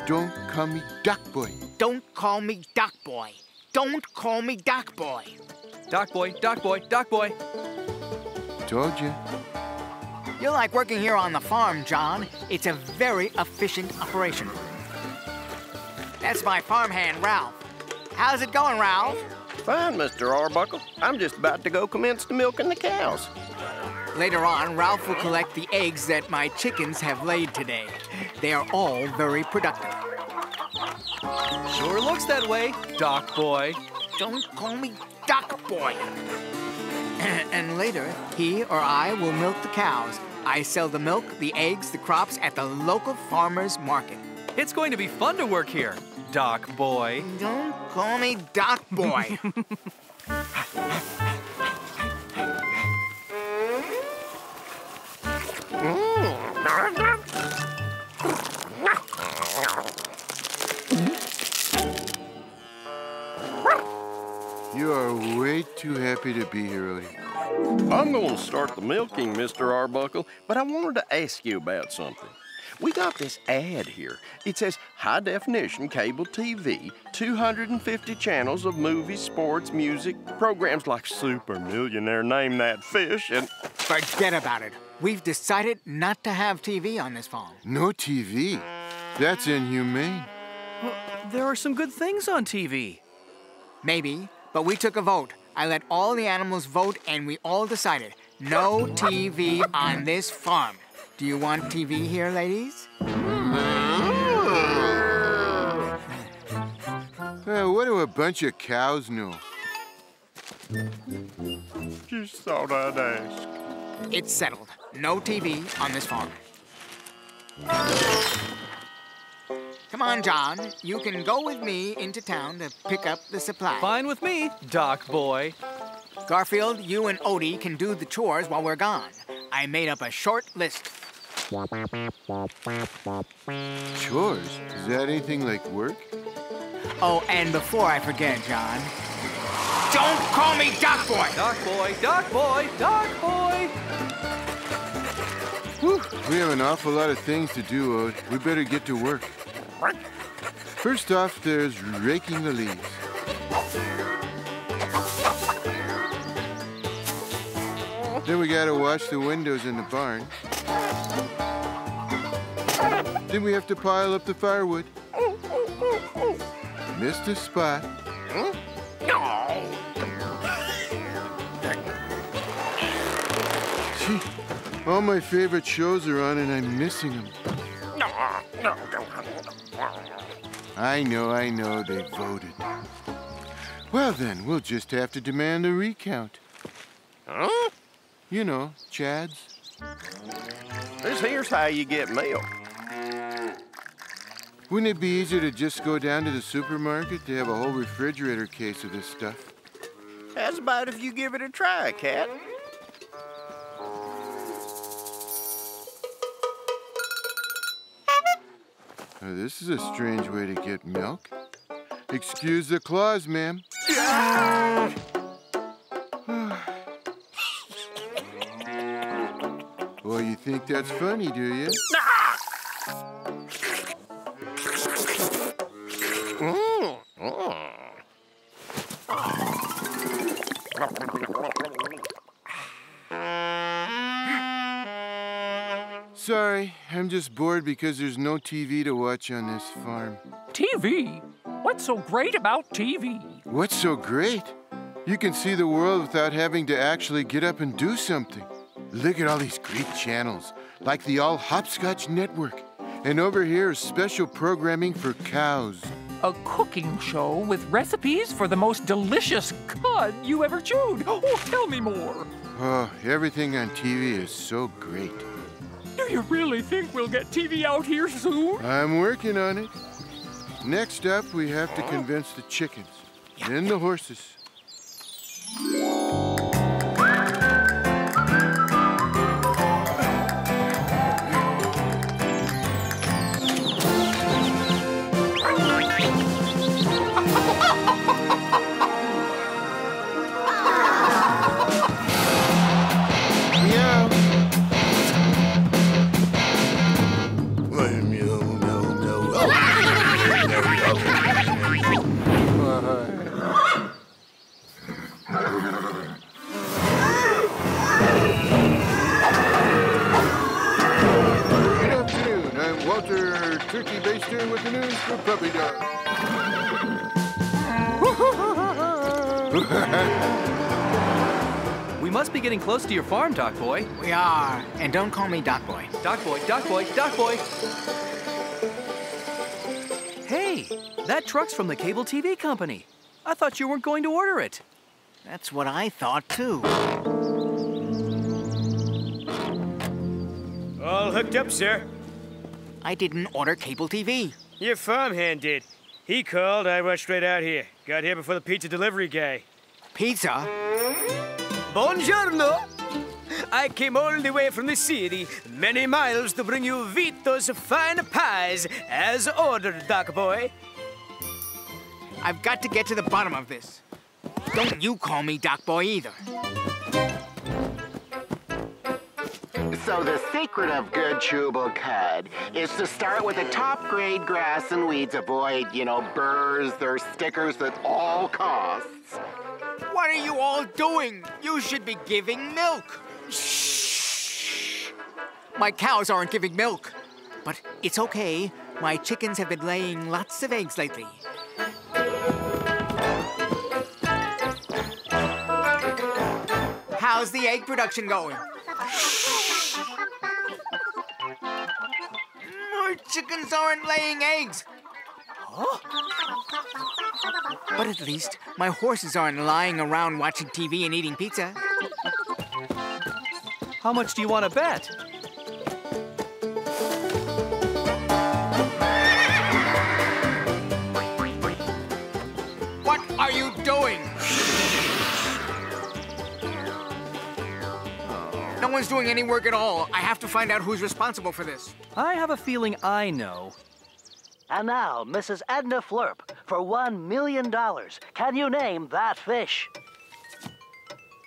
Don't call me Doc Boy. Don't call me Doc Boy. Don't call me Doc Boy. Doc Boy, Doc Boy, Doc Boy. Told you. You like working here on the farm, Jon. It's a very efficient operation. That's my farmhand, Ralph. How's it going, Ralph? Fine, Mr. Arbuckle. I'm just about to go commence the milking the cows. Later on, Ralph will collect the eggs that my chickens have laid today. They are all very productive. Sure looks that way, Doc Boy. Don't call me Doc Boy. and later, he or I will milk the cows. I sell the milk, the eggs, the crops at the local farmer's market. It's going to be fun to work here, Doc Boy. Don't call me Doc Boy. You are way too happy to be here, Odie. I'm going to start the milking, Mr. Arbuckle, but I wanted to ask you about something. We got this ad here. It says high definition cable TV, 250 channels of movies, sports, music, programs like Super Millionaire, Name That Fish, and. Forget about it. We've decided not to have TV on this farm. No TV? That's inhumane. There are some good things on TV. Maybe, but we took a vote. I let all the animals vote, and we all decided No TV on this farm. Do you want TV here, ladies? Uh, what do a bunch of cows know? Just thought I'd ask. It's settled. No TV on this farm. Come on, Jon. You can go with me into town to pick up the supplies. Fine with me, Doc Boy. Garfield, you and Odie can do the chores while we're gone. I made up a short list. Chores? Is that anything like work? Oh, and before I forget, Jon, don't call me Doc Boy! Doc Boy, Doc Boy, Doc Boy! Whew, we have an awful lot of things to do, Ode. We better get to work. First off, there's raking the leaves. Then we gotta wash the windows in the barn. Then we have to pile up the firewood. Missed a spot. Gee, all my favorite shows are on and I'm missing them. I know, I know, they voted. Well then, we'll just have to demand a recount. Huh? You know, Chad's. This here's how you get milk. Wouldn't it be easier to just go down to the supermarket to have a whole refrigerator case of this stuff? How's about if you give it a try, cat? This is a strange way to get milk. Excuse the claws, ma'am. Well, you think that's funny, do you? Mm. Oh. Sorry, I'm just bored because there's no TV to watch on this farm. TV? What's so great about TV? What's so great? You can see the world without having to actually get up and do something. Look at all these great channels, like the All Hopscotch Network. And over here is special programming for cows. A cooking show with recipes for the most delicious cud you ever chewed. Oh, tell me more. Oh, everything on TV is so great. Do you really think we'll get TV out here soon? I'm working on it. Next up, we have to convince the chickens, then the horses. Getting close to your farm, Doc Boy. We are. And don't call me Doc Boy. Doc Boy, Doc Boy, Doc Boy. Hey, that truck's from the cable TV company. I thought you weren't going to order it. That's what I thought, too. All hooked up, sir. I didn't order cable TV. Your farmhand did. He called, I rushed straight out here. Got here before the pizza delivery guy. Pizza? Buongiorno! I came all the way from the city, many miles to bring you Vito's fine pies, as ordered, Doc Boy. I've got to get to the bottom of this. Don't you call me Doc Boy either. So the secret of good chewable cud is to start with the top grade grass and weeds. Avoid, you know, burrs or stickers at all costs. What are you all doing? You should be giving milk. Shh. My cows aren't giving milk. But it's okay. My chickens have been laying lots of eggs lately. How's the egg production going? My chickens aren't laying eggs. Huh? But at least my horses aren't lying around watching TV and eating pizza. How much do you want to bet? What are you doing? No one's doing any work at all. I have to find out who's responsible for this. I have a feeling I know. And now, Mrs. Edna Flurp, for one million dollars. Can you name that fish?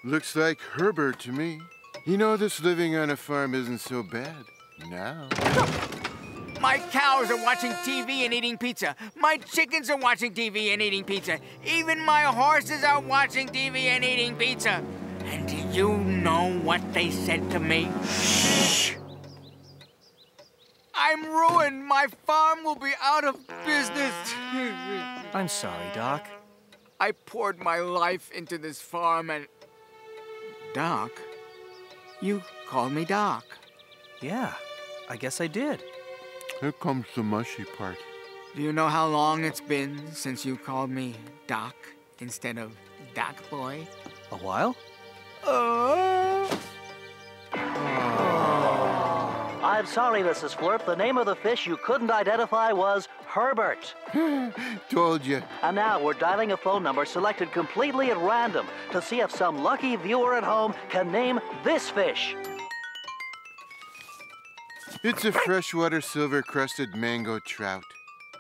Looks like Herbert to me. You know, this living on a farm isn't so bad. Now. My cows are watching TV and eating pizza. My chickens are watching TV and eating pizza. Even my horses are watching TV and eating pizza. And do you know what they said to me? Shh. I'm ruined. My farm will be out of business. I'm sorry, Doc. I poured my life into this farm and. Doc? You called me Doc. Yeah, I guess I did. Here comes the mushy part. Do you know how long it's been since you called me Doc instead of Doc Boy? A while? Uh... I'm sorry, Mrs. Flurp. The name of the fish you couldn't identify was Herbert. Told you. And now we're dialing a phone number selected completely at random to see if some lucky viewer at home can name this fish. It's a freshwater silver crusted mango trout.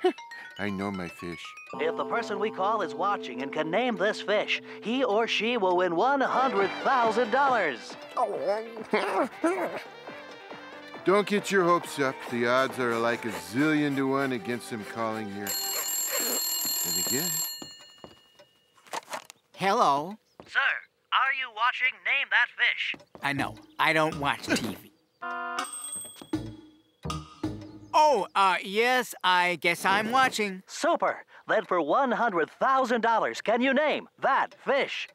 I know my fish. If the person we call is watching and can name this fish, he or she will win $100,000. Don't get your hopes up. The odds are like a zillion to one against him calling here. And again. Hello? Sir, are you watching Name That Fish? I know. I don't watch TV. oh, uh, yes, I guess I'm watching. Super. Then for $100,000, can you name that fish?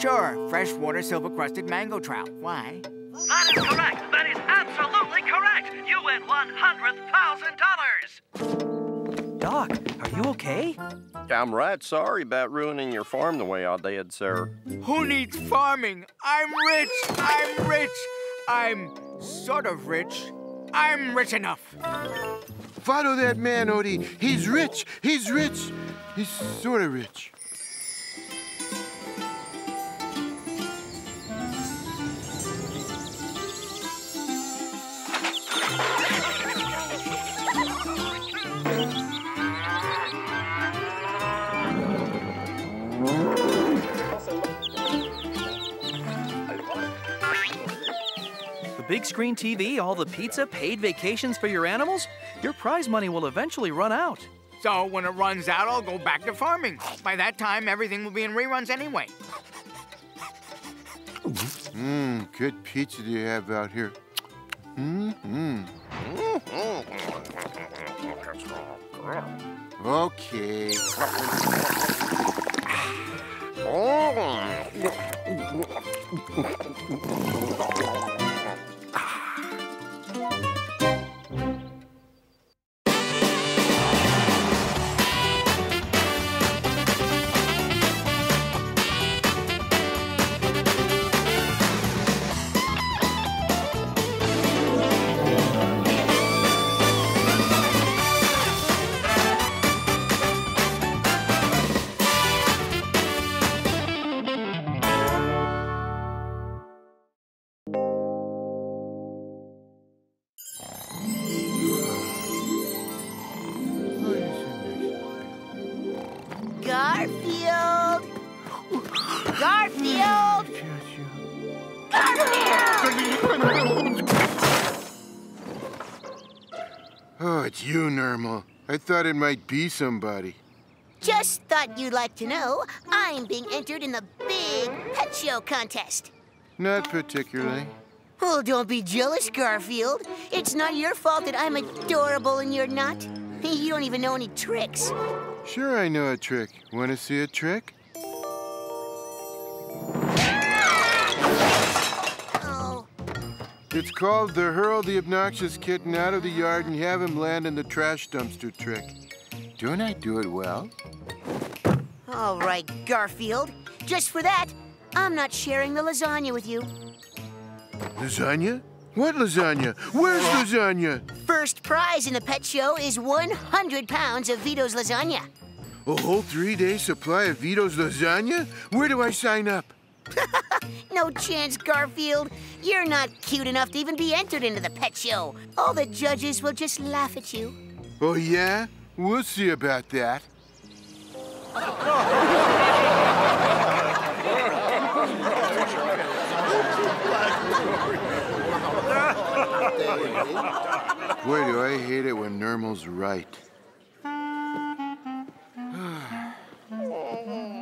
Sure, freshwater silver crusted mango trout. Why? That is correct. That is absolutely correct. You win $100,000. Doc, are you okay? I'm right sorry about ruining your farm the way I did, sir. Who needs farming? I'm rich. I'm rich. I'm sort of rich. I'm rich enough. Follow that man, Odie. He's rich. He's rich. He's sort of rich. Big screen TV, all the pizza, paid vacations for your animals? Your prize money will eventually run out. So when it runs out, I'll go back to farming. By that time, everything will be in reruns anyway. Mmm, good pizza do you have out here? Mmm. mmm. Okay. Garfield! Oh. I thought it might be somebody. Just thought you'd like to know I'm being entered in the big pet show contest. Not particularly. Oh, don't be jealous, Garfield. It's not your fault that I'm adorable and you're not. You don't even know any tricks. Sure, I know a trick. Want to see a trick? It's called the hurl the obnoxious kitten out of the yard and have him land in the trash dumpster trick. Don't I do it well? All right, Garfield. Just for that, I'm not sharing the lasagna with you. Lasagna? What lasagna? Where's lasagna? First prize in the pet show is 100 pounds of Vito's lasagna. A whole three-day supply of Vito's lasagna? Where do I sign up? No chance, Garfield. You're not cute enough to even be entered into the pet show. All the judges will just laugh at you. Oh, yeah? We'll see about that. Boy, do I hate it when Nermal's right.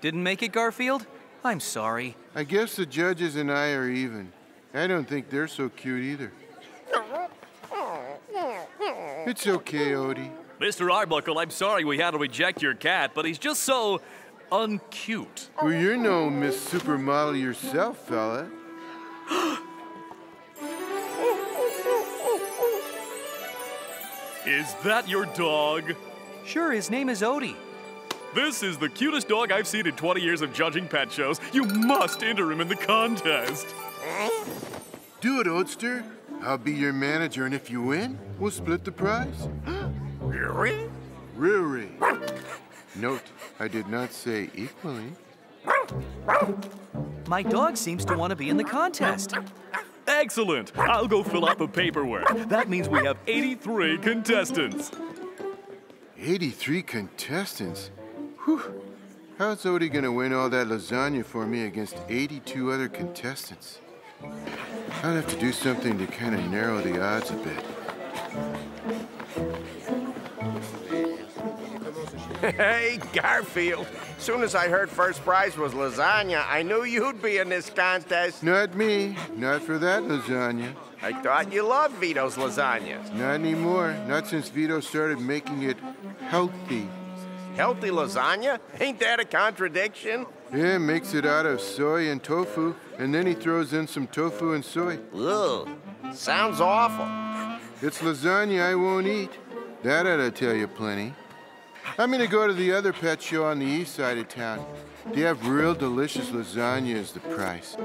Didn't make it, Garfield? I'm sorry. I guess the judges and I are even. I don't think they're so cute either. It's okay, Odie. Mr. Arbuckle, I'm sorry we had to reject your cat, but he's just so uncute. Well, you're no Miss Supermodel yourself, fella. Is that your dog? Sure, his name is Odie. This is the cutest dog I've seen in 20 years of judging pet shows. You must enter him in the contest. Do it, Oatster. I'll be your manager, and if you win, we'll split the prize. Really? Riri. Note, I did not say equally. My dog seems to want to be in the contest. Excellent. I'll go fill out the paperwork. That means we have 83 contestants. 83 contestants? Whew. How's Odie gonna win all that lasagna for me against 82 other contestants? I'll have to do something to kind of narrow the odds a bit. Hey, Garfield. Soon as I heard first prize was lasagna, I knew you'd be in this contest. Not me. Not for that lasagna. I thought you loved Vito's lasagna. Not anymore. Not since Vito started making it healthy. Healthy lasagna? Ain't that a contradiction? Yeah, makes it out of soy and tofu, and then he throws in some tofu and soy. Ugh, sounds awful. It's lasagna I won't eat. That ought to tell you plenty. I'm gonna go to the other pet show on the east side of town. They have real delicious lasagna as the price.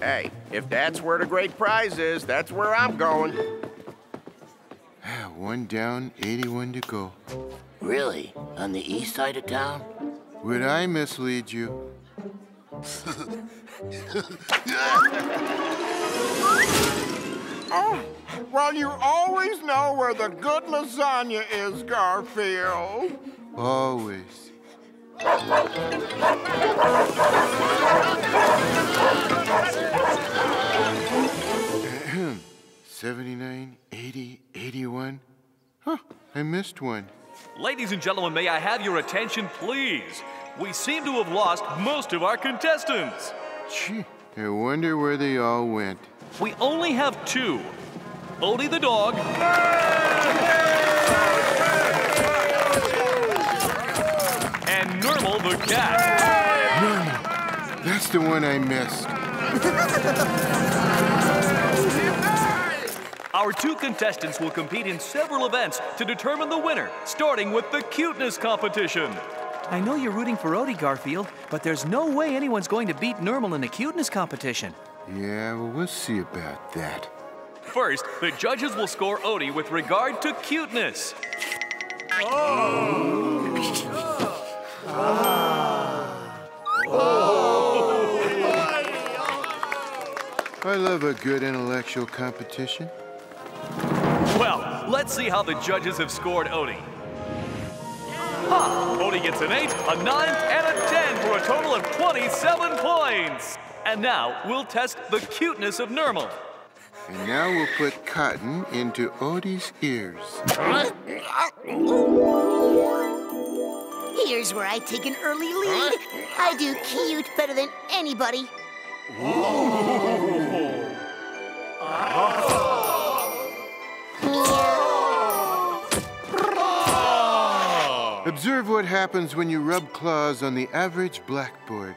Hey, if that's where the great prize is, that's where I'm going. One down, 81 to go. Really? On the east side of town? Would I mislead you? Oh, well, you always know where the good lasagna is, Garfield. Always. Ahem. 79, 80, 81. Huh, I missed one. Ladies and gentlemen, may I have your attention, please? We seem to have lost most of our contestants. Gee, I wonder where they all went. We only have two Odie the dog. And Nermal the cat. Nermal. That's the one I missed. Our two contestants will compete in several events to determine the winner, starting with the cuteness competition. I know you're rooting for Odie, Garfield, but there's no way anyone's going to beat Nermal in a cuteness competition. Yeah, well, we'll see about that. First, the judges will score Odie with regard to cuteness. I love a good intellectual competition. Well, let's see how the judges have scored Odie. Ha! Odie gets an 8, a 9, and a 10 for a total of 27 points. And now we'll test the cuteness of Nermal. And now we'll put cotton into Odie's ears. Here's where I take an early lead. I do cute better than anybody. Observe what happens when you rub claws on the average blackboard.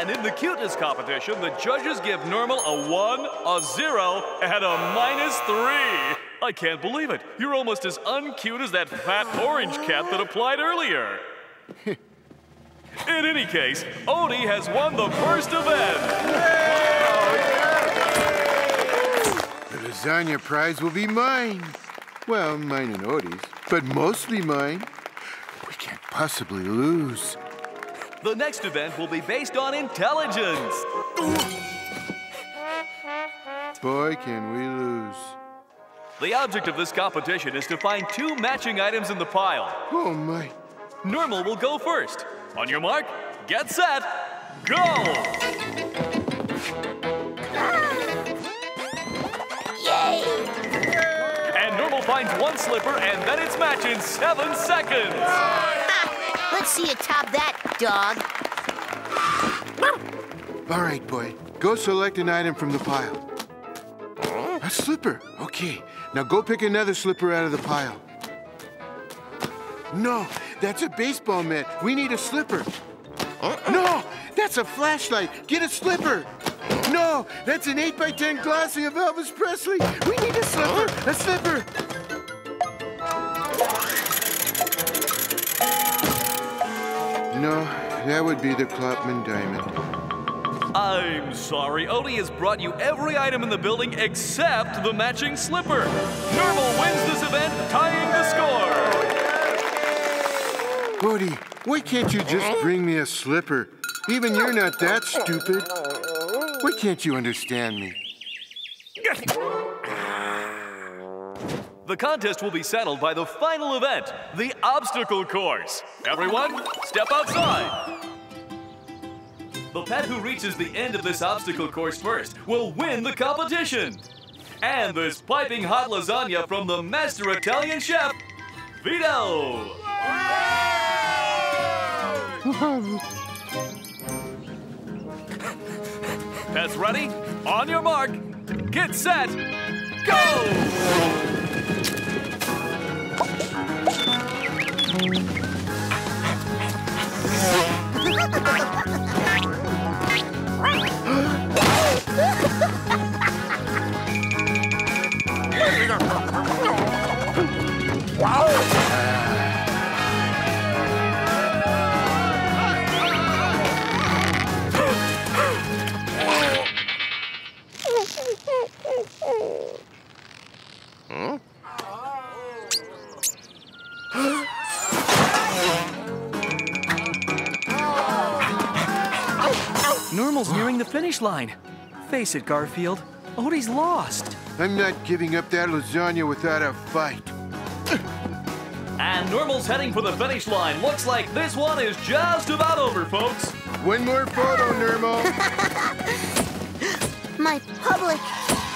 and in the cuteness competition, the judges give Nermal a 1, a 0, and a minus 3. I can't believe it. You're almost as uncute as that fat orange cat that applied earlier. in any case, Odie has won the first event. The lasagna prize will be mine. Well, mine and Odie's, but mostly mine. We can't possibly lose. The next event will be based on intelligence. Boy, can we lose. The object of this competition is to find two matching items in the pile. Oh, my. Nermal will go first. On your mark, get set, go! Yay! And Nermal finds one slipper and then its match in seven seconds. Let's see you top that, dog. All right, boy. Go select an item from the pile. A slipper. Okay. Now go pick another slipper out of the pile. No, that's a baseball mitt. We need a slipper. Uh-uh. No, that's a flashlight. Get a slipper. No, that's an 8x10 glossy of Elvis Presley. We need a slipper. A slipper. No, that would be the Klopman Diamond. I'm sorry, Odie has brought you every item in the building except the matching slipper. Nermal wins this event, tying the score. Odie, why can't you just bring me a slipper? Even you're not that stupid. Why can't you understand me? The contest will be settled by the final event, the obstacle course. Everyone, step outside. The pet who reaches the end of this obstacle course first will win the competition. And this piping hot lasagna from the master Italian chef, Vito. Pets ready? On your mark, get set, go! Nermal's finish line. Face it, Garfield. Odie's lost. I'm not giving up that lasagna without a fight. And Nermal's heading for the finish line. Looks like this one is just about over, folks. One more photo, Nermal. My public.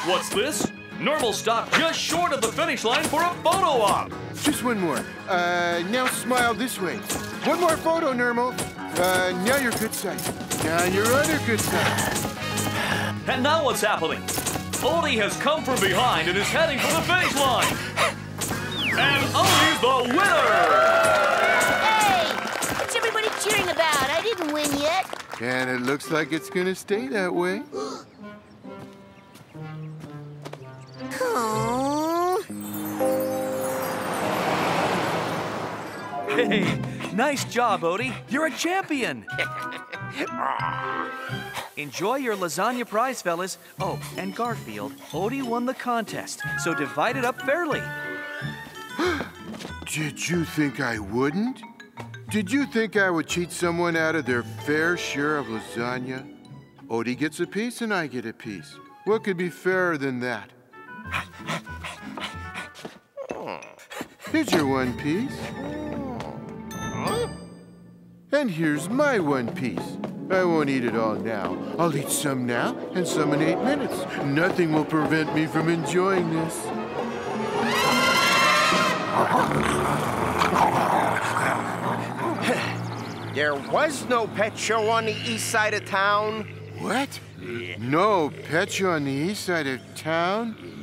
What's this? Nermal stopped just short of the finish line for a photo op. Just one more. Uh, now smile this way. One more photo, Nermal. Uh, now you're good side. Now your other good side. And now what's happening? Odie has come from behind and is heading for the finish line. And Odie's the winner! Hey! What's everybody cheering about? I didn't win yet. And it looks like it's gonna stay that way. Oh. Hey, nice job, Odie. You're a champion. Enjoy your lasagna prize, fellas. Oh, and Garfield, Odie won the contest, so divide it up fairly. Did you think I wouldn't? Did you think I would cheat someone out of their fair share of lasagna? Odie gets a piece and I get a piece. What could be fairer than that? Here's your one piece. Hmm. And here's my one piece. I won't eat it all now. I'll eat some now and some in eight minutes. Nothing will prevent me from enjoying this. There was no pet show on the east side of town. What? No pet show on the east side of town?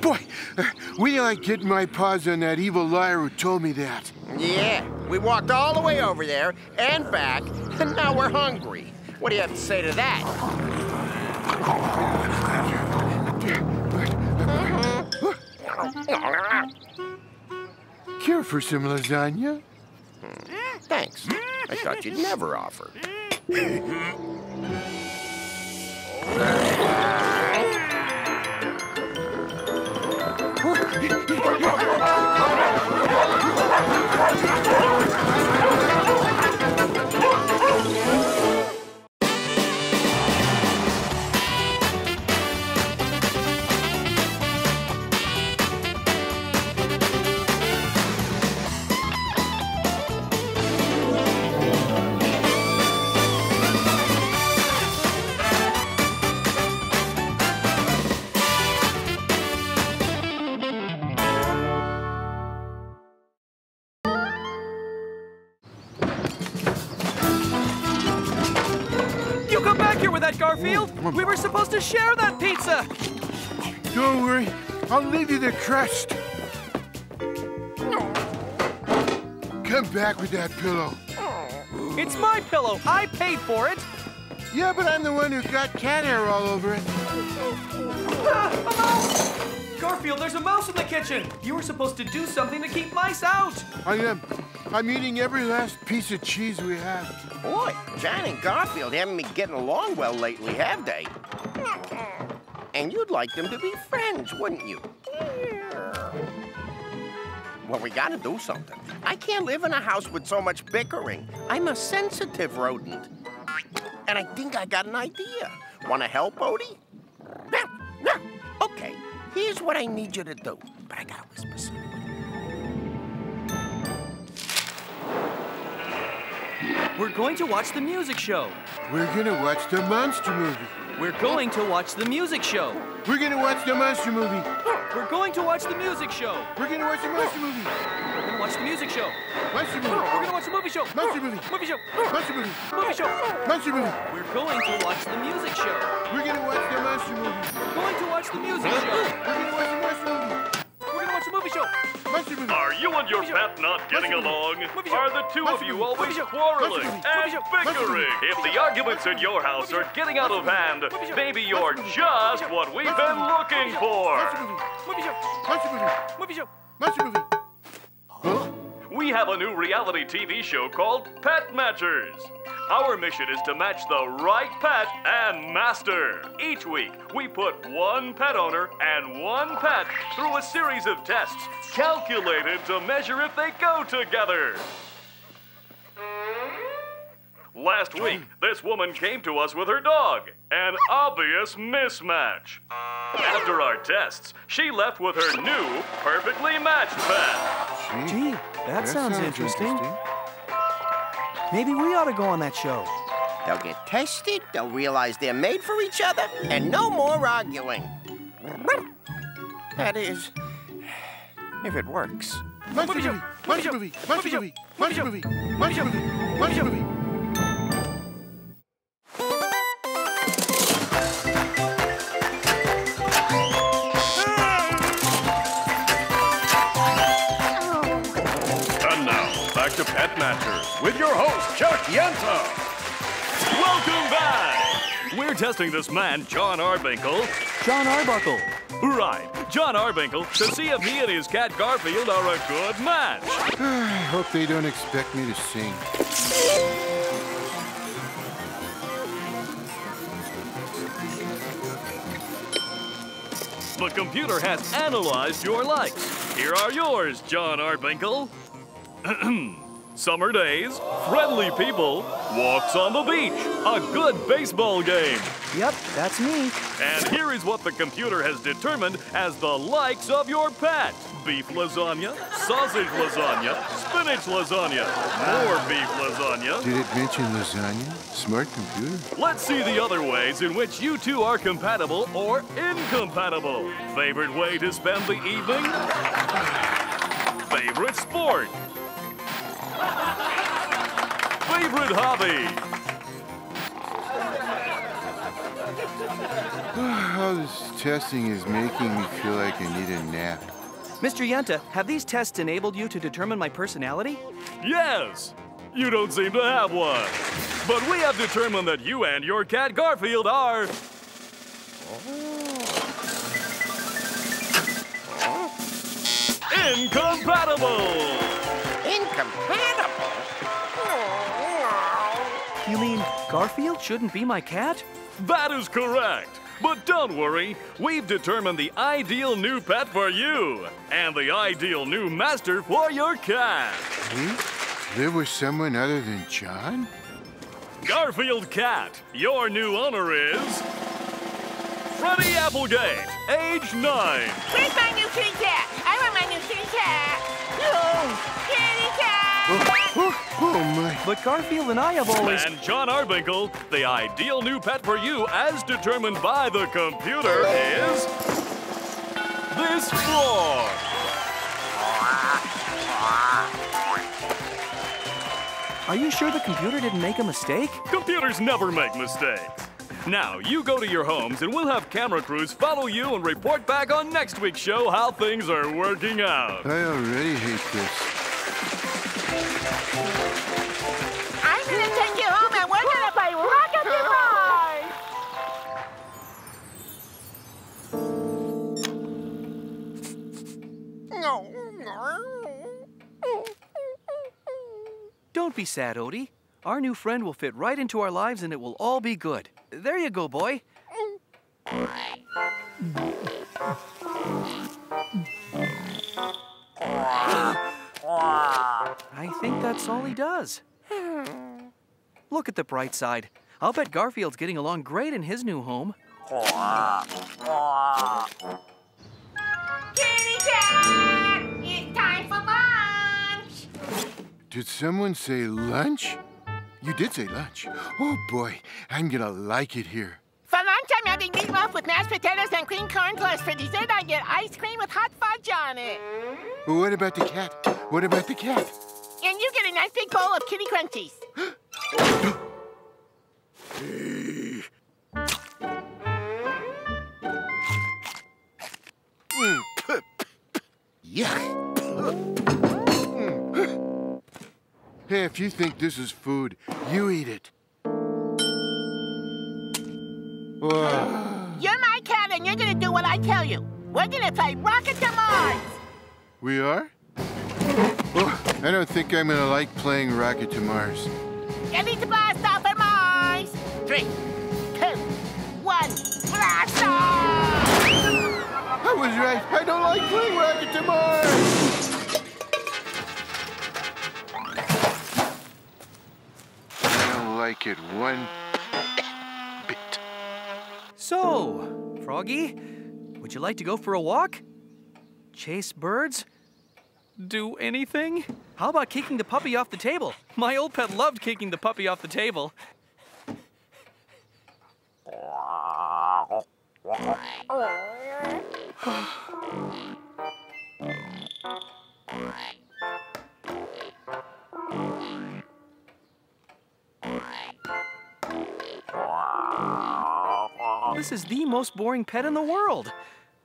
Boy, uh, wait till I get my paws on that evil liar who told me that. Yeah, we walked all the way over there and back, and now we're hungry. What do you have to say to that? Care for some lasagna? Thanks. I thought you'd never offer. Oh, my God. Garfield! We were supposed to share that pizza! Don't worry, I'll leave you the crust. Come back with that pillow. It's my pillow! I paid for it! Yeah, but I'm the one who got cat hair all over it. Ah, Garfield, there's a mouse in the kitchen! You were supposed to do something to keep mice out! I am. I'm eating every last piece of cheese we have. Boy, Jon and Garfield haven't been getting along well lately, have they? And you'd like them to be friends, wouldn't you? Well, we gotta do something. I can't live in a house with so much bickering. I'm a sensitive rodent. And I think I got an idea. Wanna help, Odie? Okay, here's what I need you to do. But I gotta whisper something. We're going to watch the music show. We're gonna watch the monster movie. We're going to watch the music show. We're gonna watch the monster movie. We're going to watch the music show. We're gonna watch the monster movie. We're going to watch the music show. Monster movie. We're going to watch the movie show. Monster movie. Movie show. Monster movie. Movie show. Monster movie. We're going to watch the music show. We're gonna watch the monster movie. We're going to watch the music show. We're gonna watch the monster movie. We're going to watch the movie show. Monster movie. Are you and your pet not getting along? Are the two of you always quarreling and bickering? If the arguments in your house are getting out of hand, maybe you're just what we've been looking for. Movie We have a new reality TV show called Pet Matchers. Our mission is to match the right pet and master. Each week, we put one pet owner and one pet through a series of tests calculated to measure if they go together. Last week, this woman came to us with her dog. An obvious mismatch. After our tests, she left with her new, perfectly matched pet. Gee, that, sounds, interesting. Maybe we ought to go on that show. They'll get tested, they'll realize they're made for each other, and no more arguing. That is, if it works. Monster movie. Monster movie. Monster movie. Monster movie. Monster movie. Monster movie. And now, back to Pet Matchers with your host, Chuck Yenta. Welcome back! We're testing this man, Jon Arbuckle. Jon Arbuckle. Right, Jon Arbuckle, to see if he and his cat Garfield are a good match. I hope they don't expect me to sing. The computer has analyzed your likes. Here are yours, Jon Arbuckle. Summer days, friendly people, walks on the beach, a good baseball game. Yep, that's me. And here is what the computer has determined as the likes of your pet. Beef lasagna, sausage lasagna, spinach lasagna, more beef lasagna. Did it mention lasagna? Smart computer. Let's see the other ways in which you two are compatible or incompatible. Favorite way to spend the evening? Favorite sport? Favorite hobby? All this testing is making me feel like I need a nap. Mr. Yenta, have these tests enabled you to determine my personality? Yes! You don't seem to have one. But we have determined that you and your cat Garfield are. Oh. Incompatible! Incompatible? You mean Garfield shouldn't be my cat? That is correct. But don't worry, we've determined the ideal new pet for you and the ideal new master for your cat. Hmm? Live with someone other than Jon? Garfield Cat, your new owner is. Freddie Applegate, age nine. Where's my new kitty cat? I want my new kitty cat. No, kitty cat. Oh, oh my. But Garfield and I have always. And Jon Arbuckle, the ideal new pet for you as determined by the computer is. This floor. Are you sure the computer didn't make a mistake? Computers never make mistakes. Now, you go to your homes and we'll have camera crews follow you and report back on next week's show how things are working out. I already hate this. I'm gonna take you home and we're gonna play Rocket Mars. No. Don't be sad, Odie. Our new friend will fit right into our lives and it will all be good. There you go, boy. I think that's all he does. Look at the bright side. I'll bet Garfield's getting along great in his new home. Kitty cat, it's time for lunch. Did someone say lunch? You did say lunch. Oh boy, I'm gonna like it here. For lunch, I'm having meatloaf with mashed potatoes and cream corn. Plus, for dessert, I get ice cream with hot fudge on it. But what about the cat? What about the cat? And you get a nice big bowl of kitty crunchies. if you think this is food, you eat it. Whoa. You're my cat, and you're gonna do what I tell you. We're gonna play Rocket to Mars. We are? Oh, I don't think I'm gonna like playing Rocket to Mars. Ready to blast off for Mars. Three, two, one, blast off! I was right. I don't like playing Rocket to Mars. Like it one bit. So, Froggy, would you like to go for a walk? Chase birds? Do anything? How about kicking the puppy off the table? My old pet loved kicking the puppy off the table. This is the most boring pet in the world.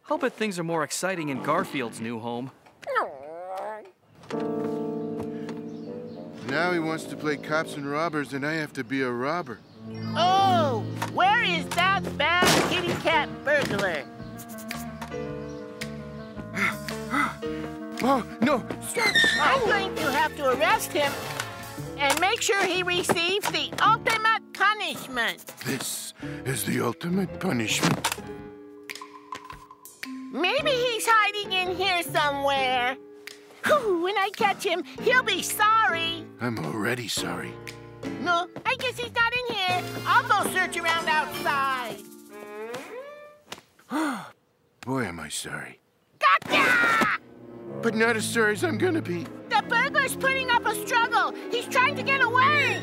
I'll bet things are more exciting in Garfield's new home. Now he wants to play cops and robbers, and I have to be a robber. Oh, where is that bad kitty cat burglar? Oh, no, stop! I'm going to have to arrest him and make sure he receives the ultimate punishment. This is the ultimate punishment. Maybe he's hiding in here somewhere. Whew, when I catch him, he'll be sorry. I'm already sorry. No, I guess he's not in here. I'll go search around outside. Boy, am I sorry. Gotcha! But not as sorry as I'm gonna be. The burglar's putting up a struggle. He's trying to get away.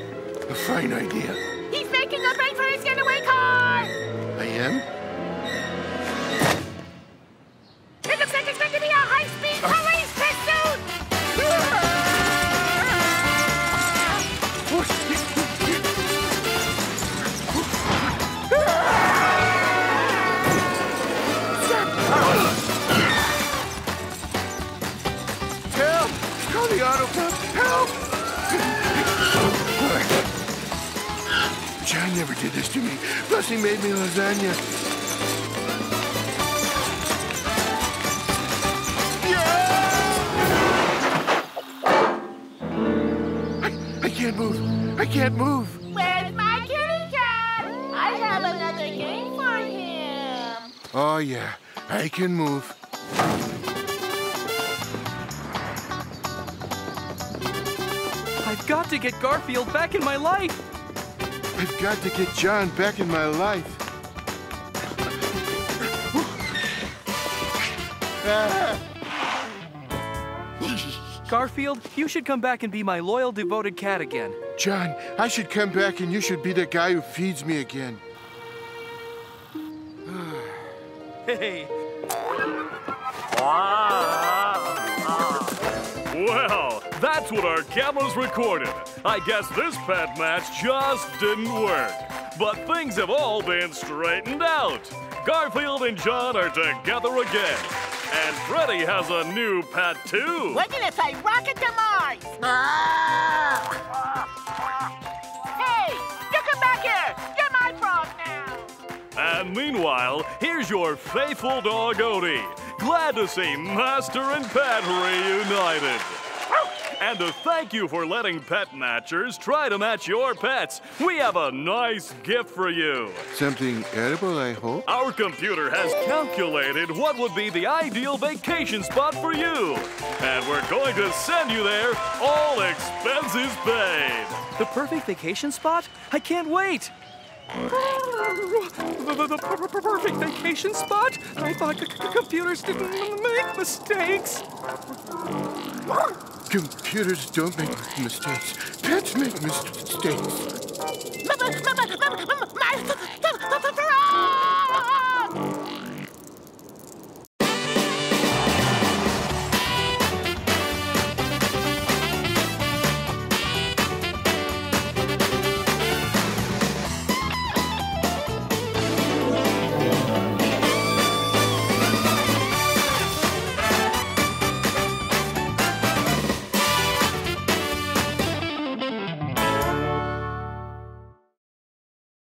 A fine idea. He's making a break for his getaway car. I am? Get Garfield back in my life. I've got to get Jon back in my life. Garfield, you should come back and be my loyal, devoted cat again. Jon, I should come back and you should be the guy who feeds me again. Hey. That's what our cameras recorded. I guess this pet match just didn't work. But things have all been straightened out. Garfield and Jon are together again. And Freddy has a new pet, too. We're gonna play Rocket to Mars. Ah! hey, you come back here. You're my frog now. And meanwhile, here's your faithful dog Odie. Glad to see Master and Pet reunited. And to thank you for letting pet matchers try to match your pets, we have a nice gift for you. Something edible, I hope? Our computer has calculated what would be the ideal vacation spot for you. And we're going to send you there, all expenses paid. The perfect vacation spot? I can't wait. The, the- the per- per- perfect vacation spot? I thought c- c- computers didn't m- make mistakes. Computers don't make mistakes. Pets make mistakes.